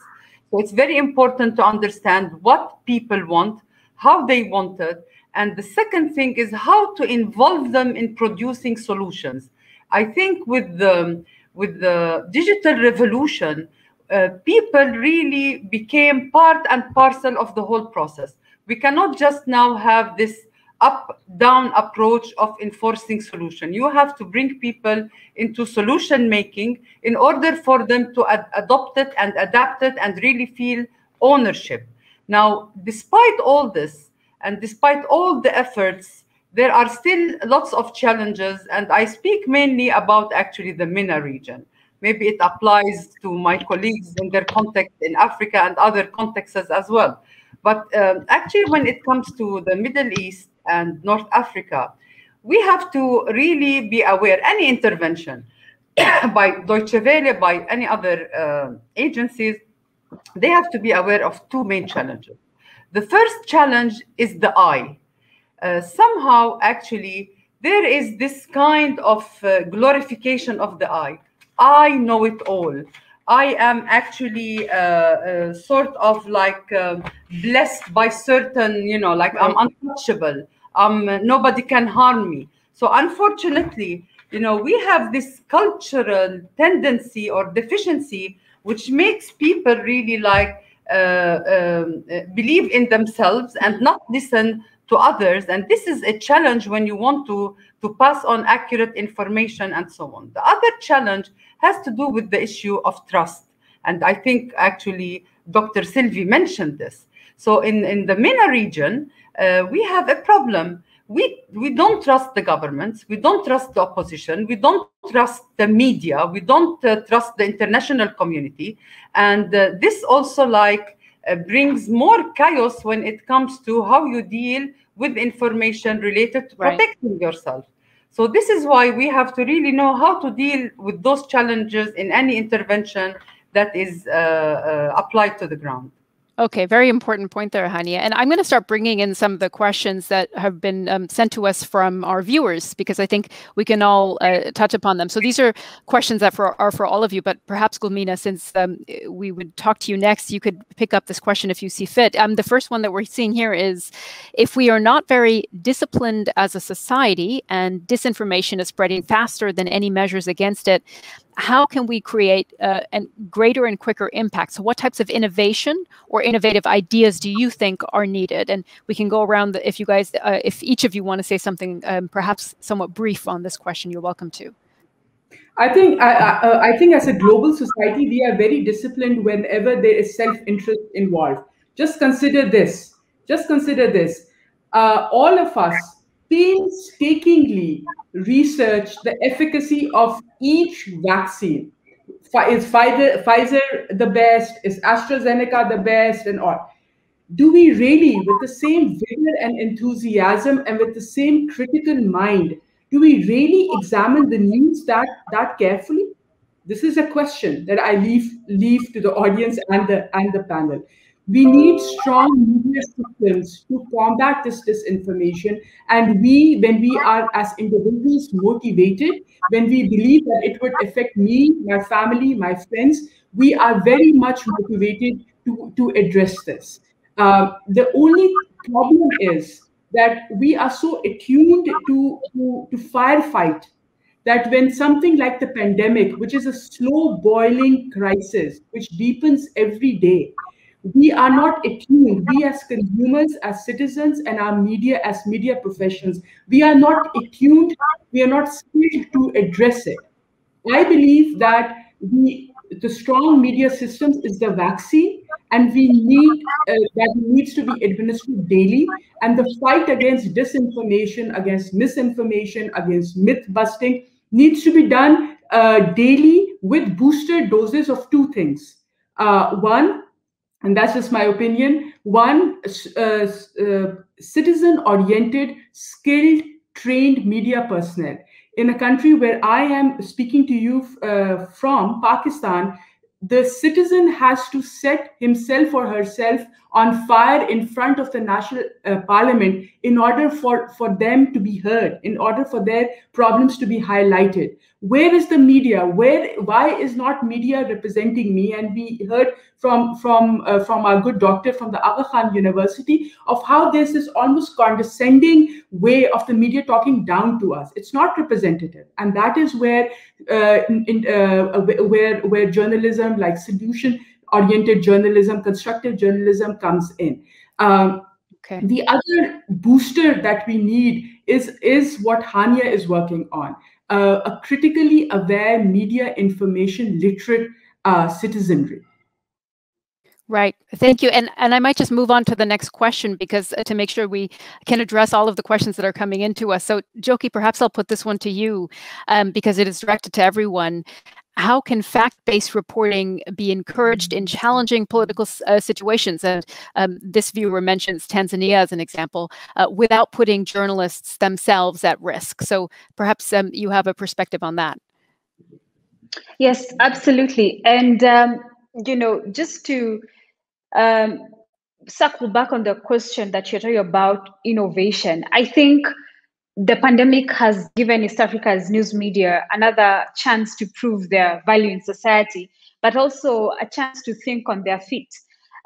So it's very important to understand what people want, how they want it, and the second thing is how to involve them in producing solutions. I think with the with the digital revolution, uh, people really became part and parcel of the whole process. We cannot just now have this up-down approach of enforcing solution. You have to bring people into solution making in order for them to ad adopt it and adapt it and really feel ownership. Now, despite all this, and despite all the efforts, there are still lots of challenges, and I speak mainly about actually the MENA region. Maybe it applies to my colleagues in their context in Africa and other contexts as well. But um, actually, when it comes to the Middle East and North Africa, we have to really be aware any intervention (coughs) by Deutsche Welle, by any other uh, agencies, they have to be aware of two main challenges. The first challenge is the eye. Uh, somehow, actually, there is this kind of uh, glorification of the eye. I know it all. I am actually uh, uh, sort of like uh, blessed by certain, you know, like I'm untouchable. Um, nobody can harm me. So unfortunately, you know, we have this cultural tendency or deficiency which makes people really like uh, um, believe in themselves and not listen to others. And this is a challenge when you want to, to pass on accurate information and so on. The other challenge has to do with the issue of trust. And I think actually Dr. Sylvie mentioned this. So in, in the MENA region, uh, we have a problem. We, we don't trust the governments. We don't trust the opposition. We don't trust the media. We don't uh, trust the international community. And uh, this also like brings more chaos when it comes to how you deal with information related to protecting right. yourself. So this is why we have to really know how to deal with those challenges in any intervention that is uh, uh, applied to the ground. Okay, very important point there, Hania. And I'm going to start bringing in some of the questions that have been um, sent to us from our viewers because I think we can all uh, touch upon them. So these are questions that for, are for all of you, but perhaps Gulmina, since um, we would talk to you next, you could pick up this question if you see fit. Um, the first one that we're seeing here is, if we are not very disciplined as a society and disinformation is spreading faster than any measures against it, how can we create uh, a greater and quicker impact? So, what types of innovation or innovative ideas do you think are needed? And we can go around the, if you guys, uh, if each of you want to say something, um, perhaps somewhat brief on this question, you're welcome to. I think I, I, uh, I, think as a global society, we are very disciplined whenever there is self-interest involved. Just consider this. Just consider this. Uh, all of us painstakingly research the efficacy of each vaccine. Is Pfizer, Pfizer the best? Is AstraZeneca the best? And all. Do we really, with the same vigor and enthusiasm and with the same critical mind, do we really examine the news that, that carefully? This is a question that I leave, leave to the audience and the, and the panel. We need strong media systems to combat this disinformation. And we, when we are as individuals motivated, when we believe that it would affect me, my family, my friends, we are very much motivated to, to address this. Uh, the only problem is that we are so attuned to, to, to firefight that when something like the pandemic, which is a slow boiling crisis, which deepens every day, we are not attuned. We as consumers as citizens and our media as media professionals we are not attuned. We are not skilled to address it. I believe that the the strong media systems is the vaccine and we need uh, that needs to be administered daily. And the fight against disinformation against misinformation against myth busting needs to be done uh, daily with booster doses of two things. Uh, one and that's just my opinion. One, uh, uh, citizen oriented, skilled, trained media personnel. In a country where I am speaking to you uh, from, Pakistan, the citizen has to set himself or herself on fire in front of the national uh, parliament in order for, for them to be heard, in order for their problems to be highlighted. Where is the media? Where why is not media representing me? And we heard from from uh, from our good doctor from the Aga Khan University of how there's this almost condescending way of the media talking down to us. It's not representative, and that is where uh, in, uh, where where journalism like solution oriented journalism, constructive journalism comes in. Um, okay. The other booster that we need is, is what Hania is working on, uh, a critically aware media information literate uh, citizenry. Right. Thank you. And and I might just move on to the next question because uh, to make sure we can address all of the questions that are coming into us. So Njoki, perhaps I'll put this one to you um, because it is directed to everyone how can fact-based reporting be encouraged in challenging political uh, situations? And um, this viewer mentions Tanzania as an example, uh, without putting journalists themselves at risk. So perhaps um, you have a perspective on that. Yes, absolutely. And um, you know, just to um, circle back on the question that you're talking about innovation, I think the pandemic has given East Africa's news media another chance to prove their value in society, but also a chance to think on their feet.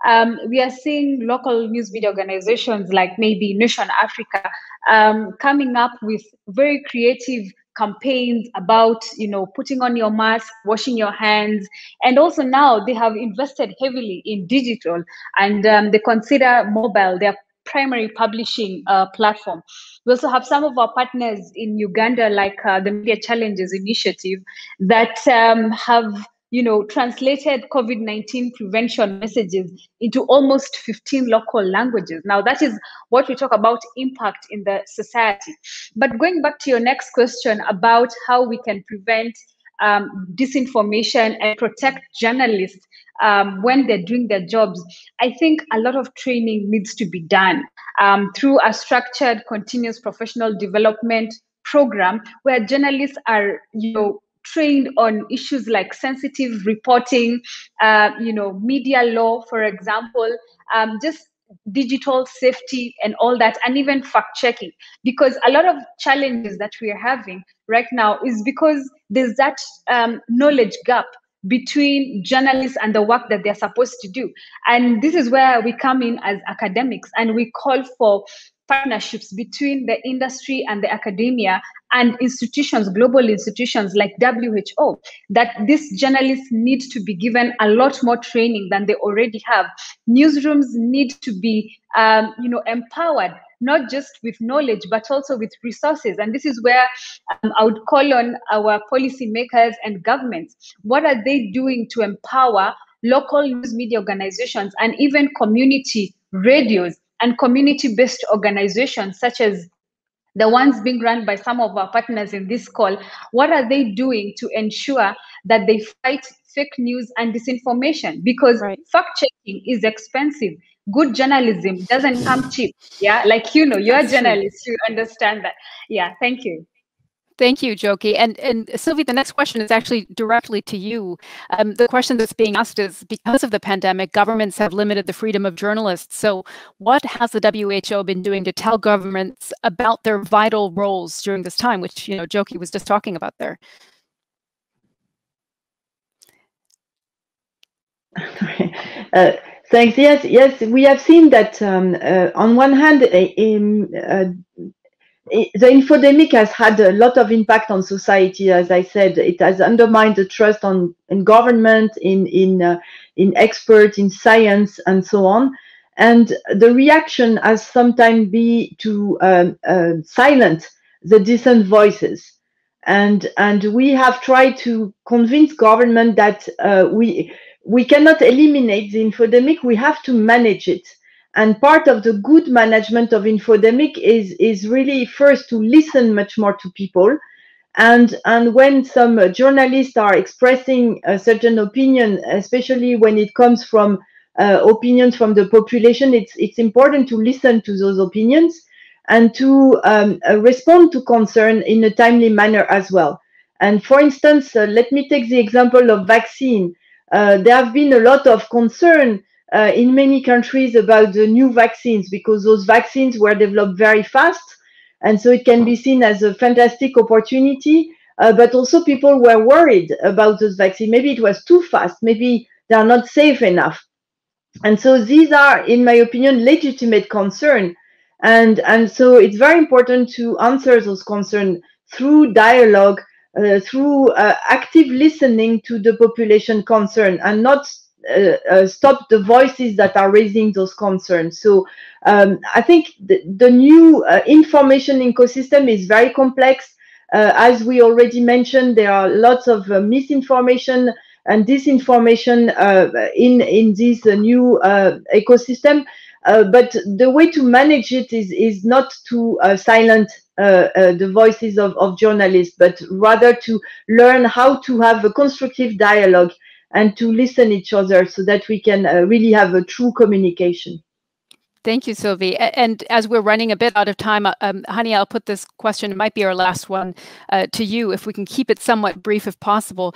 Um, we are seeing local news media organizations like maybe Nation Africa um, coming up with very creative campaigns about you know putting on your mask washing your hands and also now they have invested heavily in digital and um, they consider mobile their primary publishing uh, platform. We also have some of our partners in Uganda, like uh, the Media Challenges Initiative, that um, have you know translated COVID-19 prevention messages into almost 15 local languages. Now that is what we talk about impact in the society. But going back to your next question about how we can prevent um, disinformation and protect journalists um, when they're doing their jobs, I think a lot of training needs to be done um, through a structured continuous professional development program where journalists are, you know, trained on issues like sensitive reporting, uh, you know, media law, for example, um, just digital safety and all that and even fact checking because a lot of challenges that we are having right now is because there's that um, knowledge gap between journalists and the work that they're supposed to do. And this is where we come in as academics and we call for partnerships between the industry and the academia and institutions, global institutions like WHO, that these journalists need to be given a lot more training than they already have. Newsrooms need to be, um, you know, empowered not just with knowledge but also with resources. And this is where um, I would call on our policymakers and governments. What are they doing to empower local news media organizations and even community radios and community-based organizations such as the ones being run by some of our partners in this call, what are they doing to ensure that they fight fake news and disinformation? Because right. fact checking is expensive. Good journalism doesn't come cheap. Yeah, like you know, you're a journalist, you understand that. Yeah, thank you. Thank you, Njoki. And and Sylvie, the next question is actually directly to you. Um, the question that's being asked is because of the pandemic, governments have limited the freedom of journalists. So, what has the WHO been doing to tell governments about their vital roles during this time, which you know Njoki was just talking about there? (laughs) uh, thanks. Yes, yes, we have seen that um, uh, on one hand, uh, the infodemic has had a lot of impact on society. As I said, it has undermined the trust on in government, in in uh, in experts, in science, and so on. And the reaction has sometimes be to um, uh, silence the dissent voices. And and we have tried to convince government that uh, we we cannot eliminate the infodemic. We have to manage it and part of the good management of infodemic is is really first to listen much more to people. And and when some journalists are expressing a certain opinion especially when it comes from uh, opinions from the population it's it's important to listen to those opinions and to um, uh, respond to concern in a timely manner as well. And for instance uh, let me take the example of vaccine. Uh, there have been a lot of concern uh, in many countries about the new vaccines because those vaccines were developed very fast. And so it can be seen as a fantastic opportunity. Uh, but also people were worried about those vaccines. Maybe it was too fast. Maybe they are not safe enough. And so these are, in my opinion, legitimate concern. And, and so it's very important to answer those concerns through dialogue, uh, through uh, active listening to the population concern and not uh, uh, stop the voices that are raising those concerns. So um, I think the, the new uh, information ecosystem is very complex. Uh, as we already mentioned, there are lots of uh, misinformation and disinformation uh, in in this new ecosystem. but the way to manage it is is not to silence the voices of, of journalists, but rather to learn how to have a constructive dialogue and to listen to each other so that we can uh, really have a true communication. Thank you, Sylvie. And as we're running a bit out of time, uh, um, Hani, I'll put this question, it might be our last one, uh, to you, if we can keep it somewhat brief if possible.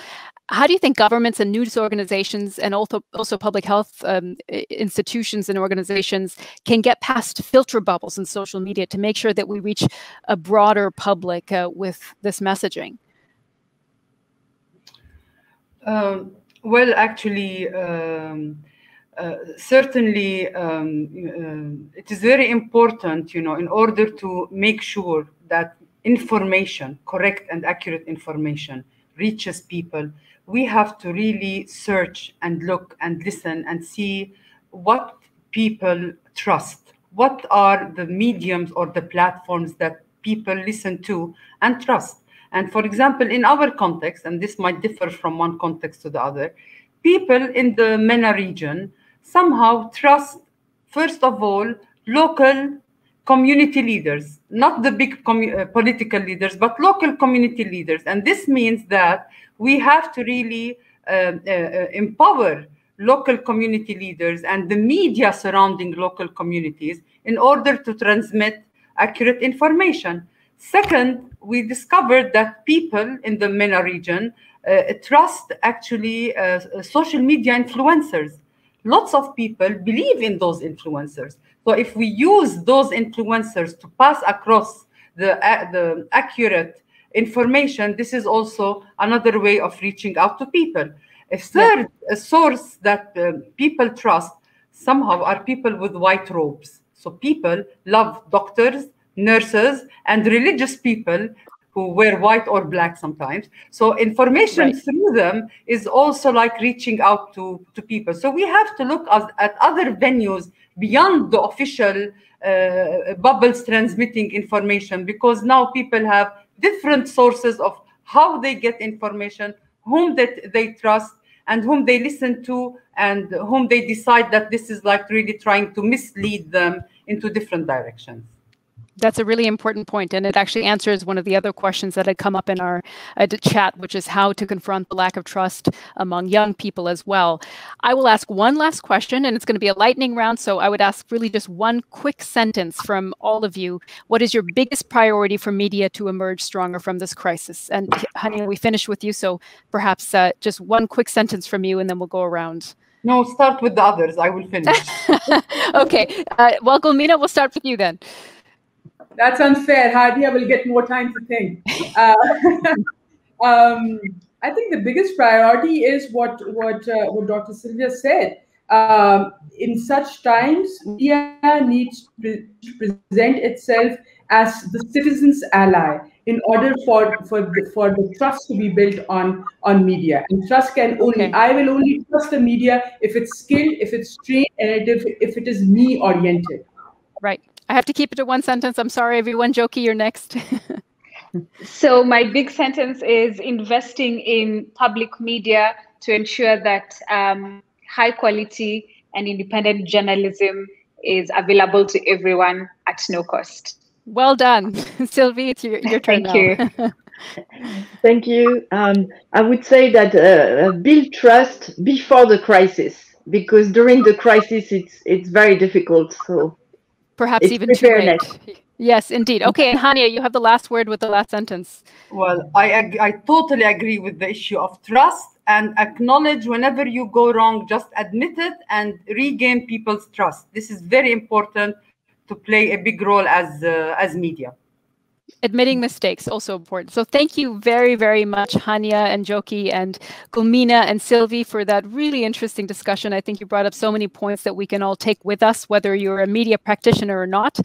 How do you think governments and news organizations and also, also public health um, institutions and organizations can get past filter bubbles in social media to make sure that we reach a broader public uh, with this messaging? Um, well, actually, um, uh, certainly, um, uh, it is very important, you know, in order to make sure that information, correct and accurate information, reaches people. We have to really search and look and listen and see what people trust. What are the mediums or the platforms that people listen to and trust? And for example, in our context, and this might differ from one context to the other, people in the MENA region somehow trust, first of all, local community leaders, not the big uh, political leaders, but local community leaders. And this means that we have to really uh, uh, empower local community leaders and the media surrounding local communities in order to transmit accurate information. Second, we discovered that people in the MENA region uh, trust actually uh, social media influencers. Lots of people believe in those influencers. So if we use those influencers to pass across the, uh, the accurate information, this is also another way of reaching out to people. A third yeah. a source that uh, people trust somehow are people with white robes So people love doctors, nurses, and religious people who wear white or black sometimes. So information right. through them is also like reaching out to, to people. So we have to look as, at other venues beyond the official uh, bubbles transmitting information because now people have different sources of how they get information, whom that they trust, and whom they listen to, and whom they decide that this is like really trying to mislead them into different directions that's a really important point, and it actually answers one of the other questions that had come up in our uh, chat, which is how to confront the lack of trust among young people as well. I will ask one last question, and it's going to be a lightning round. So I would ask really just one quick sentence from all of you. What is your biggest priority for media to emerge stronger from this crisis? And Hania, we finished with you, so perhaps uh, just one quick sentence from you, and then we'll go around. No, start with the others. I will finish. (laughs) okay. Uh, well, Gulmina, we'll start with you then. That's unfair. Hania will get more time to think. Uh, (laughs) um, I think the biggest priority is what what uh, what Dr. Sylvia said. Um, in such times, media needs to present itself as the citizen's ally in order for for the, for the trust to be built on on media. And trust can only okay. I will only trust the media if it's skilled, if it's trained, and if if it is me oriented. Right. I have to keep it to one sentence. I'm sorry, everyone. Njoki, you're next. (laughs) so my big sentence is investing in public media to ensure that um, high quality and independent journalism is available to everyone at no cost. Well done. (laughs) Sylvie, it's your, your turn Thank now. you. (laughs) Thank you. Um, I would say that uh, build trust before the crisis, because during the crisis, it's it's very difficult. So Perhaps it's even too late. Yes, indeed. Okay, and Hania, you have the last word with the last sentence. Well, I I totally agree with the issue of trust and acknowledge whenever you go wrong, just admit it and regain people's trust. This is very important to play a big role as uh, as media admitting mistakes also important. So thank you very very much hania and Njoki and gulmina and sylvie for that really interesting discussion. I think you brought up so many points that we can all take with us whether you're a media practitioner or not.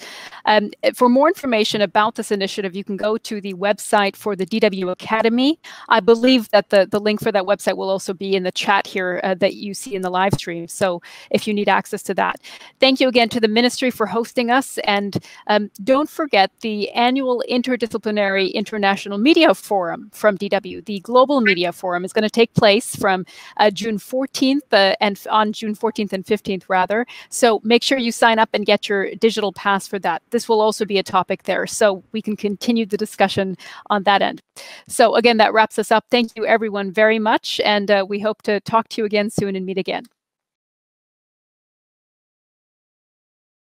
Um, for more information about this initiative you can go to the website for the dw academy. I believe that the, the link for that website will also be in the chat here uh, that you see in the live stream. So if you need access to that. Thank you again to the ministry for hosting us. And um, don't forget the annual Interdisciplinary International Media Forum from DW. The Global Media Forum is going to take place from uh, June 14th uh, and on June 14th and 15th, rather. So make sure you sign up and get your digital pass for that. This will also be a topic there, so we can continue the discussion on that end. So again, that wraps us up. Thank you, everyone, very much, and uh, we hope to talk to you again soon and meet again.